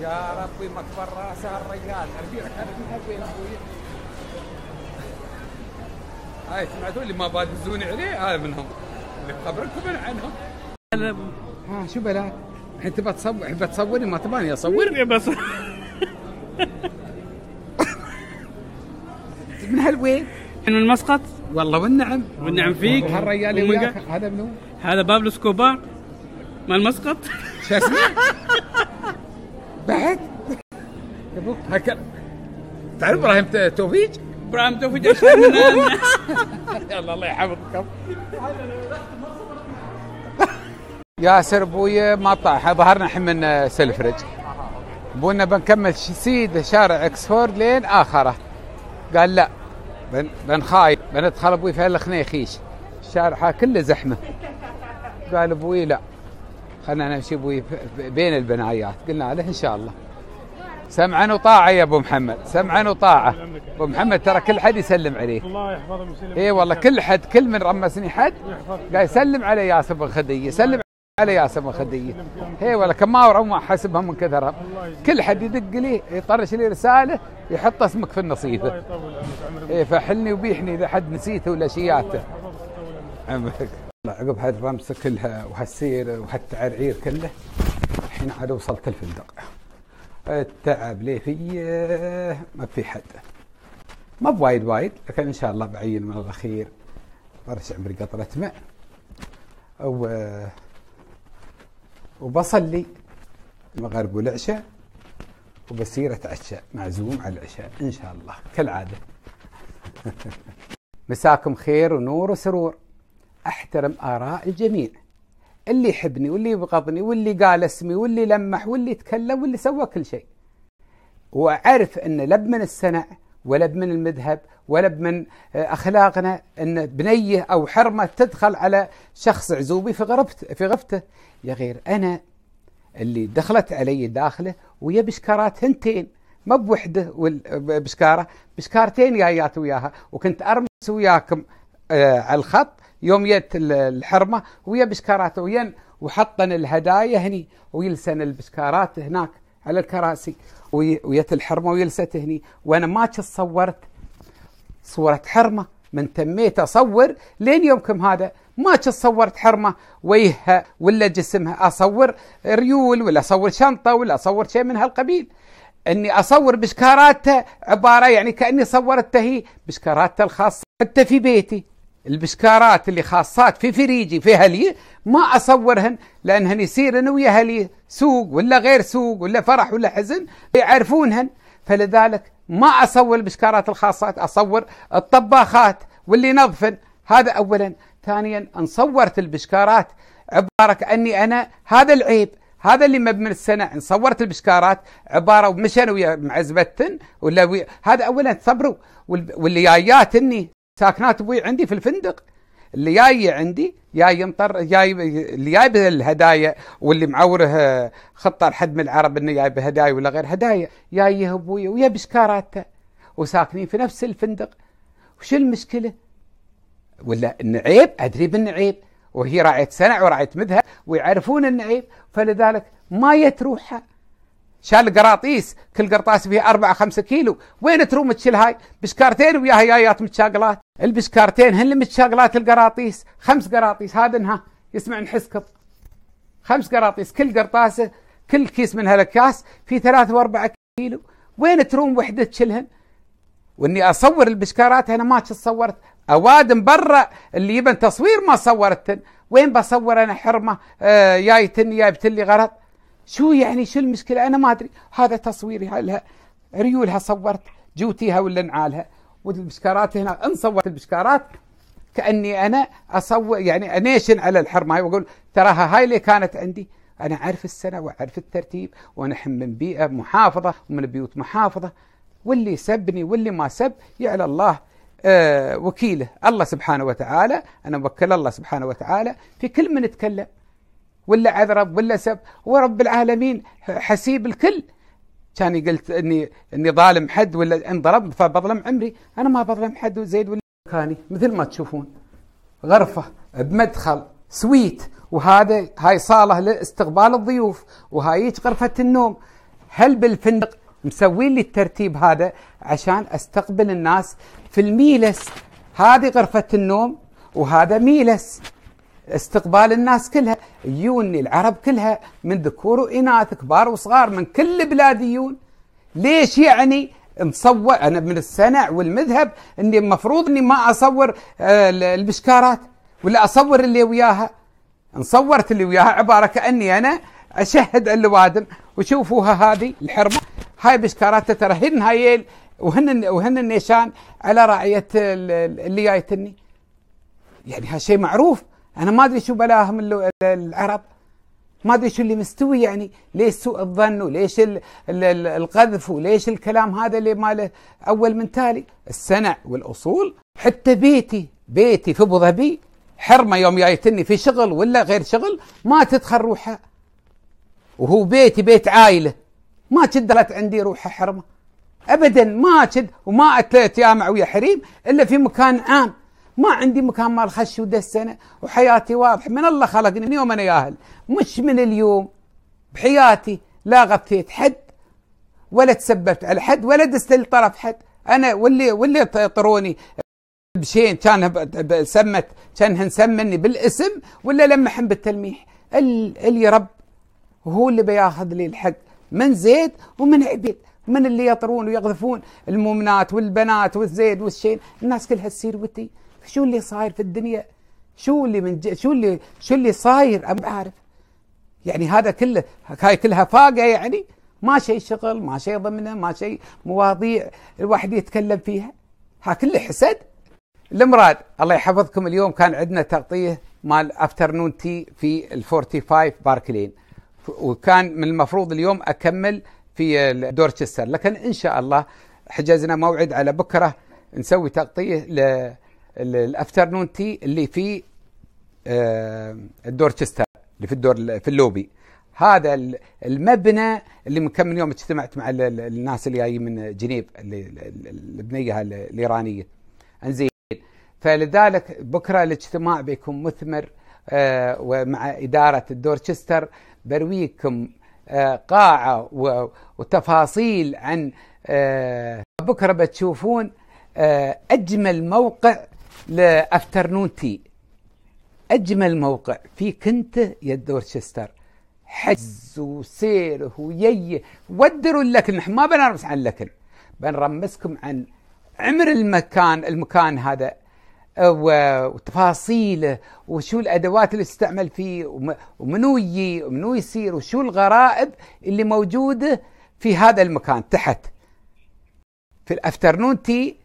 يا ربي مكبر راسه الرجال. هاي سمعتوا اللي ما بادزوني عليه؟ هذا منهم. اللي بخبركم من عنهم. ها شو بلاك الحين تبى تصور تبى تصورني؟ ما تباني اصور بس. من هل وين؟ من مسقط والله والنعم. والنعم فيك. هالرجال اللي ومن وياك هذا منو؟ هذا بابلو اسكوبار. مال مسقط شو اسمه؟ أبوك هكذا تعرف إبراهيم ت- توفيق؟ إبراهيم توفيق اشهر من يلا الله يحفظكم ياسر أبوي ما طاح. ظهرنا الحين من سلفرج أبونا بنكمل سيد شارع إكسفورد لين آخره. قال لا بن بنخايف. بندخل أبوي في هالخنيخيش الشارع كله زحمة. قال أبوي لا. خلينا نمشي أبوي بين البنايات. قلنا له إن شاء الله. سمعا وطاعة يا أبو محمد سمعا وطاعة. أبو محمد ترى كل حد يسلم عليك الله ويسلم اي والله كل حد كل من رمسني حد يحفظك. قال يسلم على ياسر بن خديه سلم على ياسر بن خديه اي والله كم ما ورا ما حسبهم من كثرهم كل حد يدق لي يطرش لي رسالة يحط اسمك في النصيفه الله يطول عمرك. عمرك اي فحلني وبيحني إذا حد نسيته ولا شياته عمرك. عقب هالرمسه كلها وهالسير وهالتعرعير كله الحين عاد وصلت الفندق. التعب ليه فيه ما في حد. ما بوايد وايد لكن إن شاء الله بعين من الأخير. برش عمري قطرة ماء و وبصلي المغرب والعشاء وبصير أتعشى معزوم على العشاء إن شاء الله كالعادة. مساكم خير ونور وسرور. أحترم آراء الجميع. اللي يحبني واللي يبغضني واللي قال اسمي واللي لمح واللي تكلم واللي سوى كل شيء. واعرف إن لا من السنع ولا من المذهب ولا من أخلاقنا إن بنيه أو حرمة تدخل على شخص عزوبي في غرفته في غرفته. يا غير أنا اللي دخلت علي داخله ويا بشكارات هنتين ما بوحدة بشكارة بشكارتين جايات وياها وكنت أرمس وياكم آه على الخط. يوم جت ال- الحرمة ويا بشكاراته وين وحطن الهدايا هني ويلسن البشكارات هناك على الكراسي وي- ويت الحرمة ويلست هني. وأنا ما تصورت صورة حرمة من تميت أصور لين يومكم هذا ما تصورت حرمة وجهها ولا جسمها أصور ريول ولا أصور شنطة ولا أصور شيء من هالقبيل. إني أصور بشكاراتها عبارة يعني كأني صورتها هي بشكاراتها الخاصة حتى في بيتي. البشكارات اللي خاصات في فريجي في هلي ما أصورهن لأنهن يصير أنا ويا هلي سوق ولا غير سوق ولا فرح ولا حزن يعرفونهن. فلذلك ما أصور البشكارات الخاصات أصور الطباخات واللي ينظفن هذا اولا. ثانيا إن صورت البشكارات عبارة كأني أنا هذا العيب هذا اللي مب من السنة. إن صورت البشكارات عبارة ومشن ويا معزبتن ولا هذا اولا صبروا. وال- واللي جايات اني ساكنات أبوي عندي في الفندق اللي جاي عندي جاي مطر جاي اللي جاي بالهدايا واللي معوره خطة لحد من العرب إنه جاي بهدايا ولا غير هدايا. جاي أبوي ويا بشكاراته وساكنين في نفس الفندق. وش المشكلة؟ ولا انه عيب أدري بانه عيب وهي راعية سنع وراعية مذهب ويعرفون انه عيب فلذلك ما يتروحها شال قراطيس كل قرطاس فيها أربعة خمسة كيلو. وين تروم تشيل هاي؟ بشكارتين وياها جايات متشاقلات. البشكارتين هن اللي متشاقلات القراطيس خمس قراطيس هذا إنها. يسمع نحسكب خمس قراطيس كل قرطاسة كل كيس من هالأكياس في ثلاثة وأربعة كيلو. وين تروم وحدة تشيلهن؟ وإني أصور البشكارات أنا ما صورت اوادم برا اللي يبن تصوير ما صورتن. وين بصور أنا حرمة؟ آه جايتني جايبت لي غرض. شو يعني شو المشكلة؟ أنا ما أدري. هذا تصويري لها ريولها صورت جوتيها ولا نعالها؟ والبشكارات هنا إن صورت البشكارات كأني أنا أصور يعني أنيشن على الحرمة. هاي واقول تراها هاي اللي كانت عندي. أنا أعرف السنع وأعرف الترتيب ونحن من بيئة محافظة ومن بيوت محافظة. واللي سبني واللي ما سب يعلى الله آه وكيله. الله سبحانه وتعالى أنا موكل الله سبحانه وتعالى في كل من يتكلم. ولا عذرب ولا سب ورب العالمين حسيب الكل. كان قلت إني إني ظالم حد ولا إن ضرب فبظلم عمري. أنا ما بظلم حد وزيد ولا كاني مثل ما تشوفون. غرفة بمدخل سويت. وهذا هاي صالة لاستقبال الضيوف. وهاي غرفة النوم. هل بالفندق مسوين لي الترتيب هذا عشان أستقبل الناس في الميلس؟ هذه غرفة النوم وهذا ميلس. استقبال الناس كلها. يجوني العرب كلها من ذكور وإناث كبار وصغار من كل بلاد يجون ليش يعني مصور؟ أنا من السنع والمذهب إني المفروض إني ما أصور آه، البشكارات ولا أصور اللي وياها. إن صورت اللي وياها عبارة كأني أنا أشهد اللوادم وشوفوها هذه الحرمة. هاي بشكارات ترى هن هايل وهن وهن النيشان على ال- اللي جايتني. يعني هالشيء معروف. أنا ما أدري شو بلاهم العرب. ما أدري شو اللي مستوي يعني ليش سوء الظن وليش ال ال ال القذف وليش الكلام هذا اللي ماله أول من تالي. السنع والأصول. حتى بيتي بيتي في أبو ظبي حرمة يوم جايتني في شغل ولا غير شغل ما تدخل روحها وهو بيتي بيت عائلة. ما تدخلت عندي روحها حرمة. ابدا ما تد وما اتجامع ويا حريم إلا في مكان عام. ما عندي مكان مال خش ودسنه وحياتي واضح من الله خلقني من يوم أنا ياهل. مش من اليوم. بحياتي لا غثيت حد ولا تسببت على حد ولا دست طرف حد. أنا واللي واللي طروني بشين كان سمت كان سمني بالاسم ولا لمحن بالتلميح. ال- اللي رب وهو اللي بياخذ لي الحق. من زيد ومن عبيد. من اللي يطرون ويقذفون المؤمنات والبنات والزيد والشين. الناس كلها تصير وتي. شو اللي صاير في الدنيا؟ شو اللي من. شو اللي شو اللي صاير؟ أم عارف يعني هذا كله هاي كلها فاقة يعني. ما شيء شغل ما شيء ضمنه ما شيء مواضيع الواحد يتكلم فيها. ها كله حسد. المراد الله يحفظكم اليوم كان عندنا تغطية مال afternoon tea في ال 45 Park Lane وكان من المفروض اليوم أكمل في دورتشستر لكن إن شاء الله حجزنا موعد على بكرة نسوي تغطية لل afternoon tea اللي في آه، دورتشستر اللي في الدور في اللوبي. هذا ال- المبنى اللي من كم من يوم اجتمعت مع ال- ال- الناس اللي جايين من جنيف البنية ال- الإيرانية. انزين. فلذلك بكرة الاجتماع بيكون مثمر آه، ومع إدارة الدورتشستر برويكم آه، قاعة وتفاصيل عن بكرة بتشوفون أجمل موقع لافترنون تي أجمل موقع في كنته يا دورتشستر حز وسير ويي ودروا نحن ما بنرمس عن اللكن بنرمسكم عن عمر المكان المكان هذا وتفاصيله وشو الأدوات اللي تستعمل فيه وم- ومنو يجي ومنو يصير وشو الغرائب اللي موجودة في هذا المكان تحت. في ال afternoon tea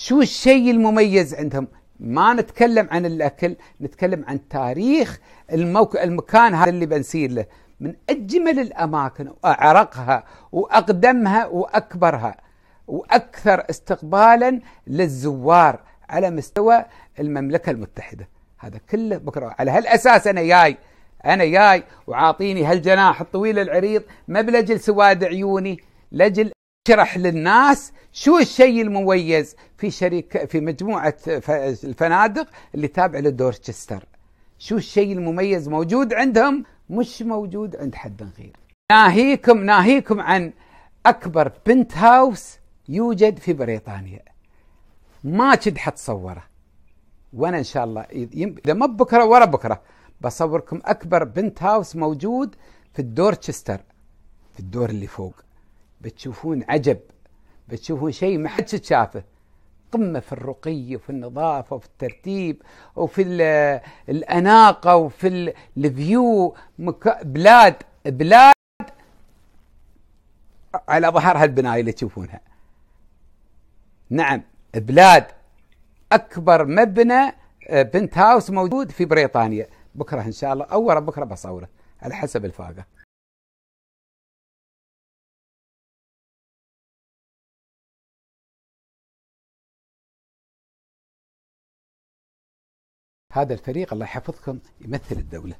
شو الشيء المميز عندهم؟ ما نتكلم عن الأكل نتكلم عن تاريخ الموك... المكان هذا اللي بنسير له. من أجمل الأماكن وأعرقها وأقدمها وأكبرها وأكثر استقبالا للزوار على مستوى المملكة المتحدة. هذا كله بكرة. على هالأساس أنا جاي. أنا جاي وعاطيني هالجناح الطويل العريض ما بلجل سواد عيوني لجل اشرح للناس شو الشيء المميز في شركة في مجموعة ف- الفنادق اللي تابعة لدورتشستر شو الشيء المميز موجود عندهم مش موجود عند حد غير؟ ناهيكم ناهيكم عن أكبر بنت هاوس يوجد في بريطانيا. ما كنت حتصوره. وأنا إن شاء الله إذا ما بكره ورا بكره بصوركم أكبر penthouse موجود في الدورتشستر في الدور اللي فوق. بتشوفون عجب بتشوفون شيء ما حد شافه. قمة في الرقي وفي النظافة وفي الترتيب وفي ال- الأناقة وفي ال- ال view. مكا- بلاد بلاد على ظهر هالبناية اللي تشوفونها. نعم بلاد أكبر مبنى آه، بنت هاوس موجود في بريطانيا. بكرة إن شاء الله أو ورا بكرة بصوره على حسب الفاقة. هذا الفريق الله يحفظكم يمثل الدولة.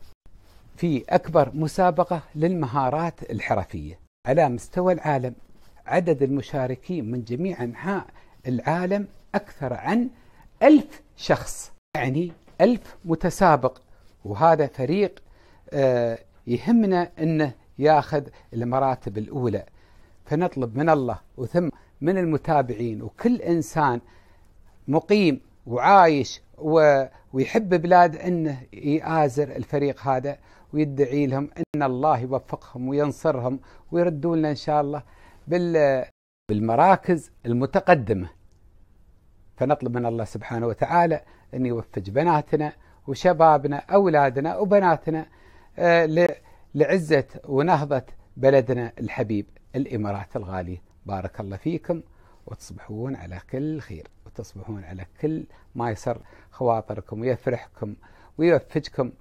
في أكبر مسابقة للمهارات الحرفية على مستوى العالم عدد المشاركين من جميع أنحاء العالم أكثر عن ألف شخص يعني ألف متسابق. وهذا فريق آه، يهمنا أنه ياخذ المراتب الأولى. فنطلب من الله وثم من المتابعين وكل إنسان مقيم وعايش و... ويحب بلاد إنه يآزر الفريق هذا ويدعي لهم إن الله يوفقهم وينصرهم ويردون لنا إن شاء الله بال... بالمراكز المتقدمة. فنطلب من الله سبحانه وتعالى أن يوفق بناتنا وشبابنا أولادنا وبناتنا آه،. لعزة ونهضة بلدنا الحبيب الإمارات الغاليه. بارك الله فيكم وتصبحون على كل خير وتصبحون على كل ما يسر خواطركم ويفرحكم ويوفقكم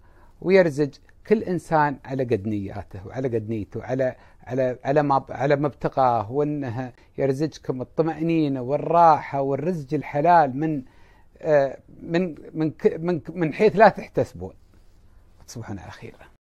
ويرزق كل إنسان على قد نياته وعلى قد نيته على على على ما على ما ابتغاه وأنها يرزقكم الطمأنينة والراحة والرزق الحلال من آه، من من من حيث لا تحتسبون. تصبحون على خير.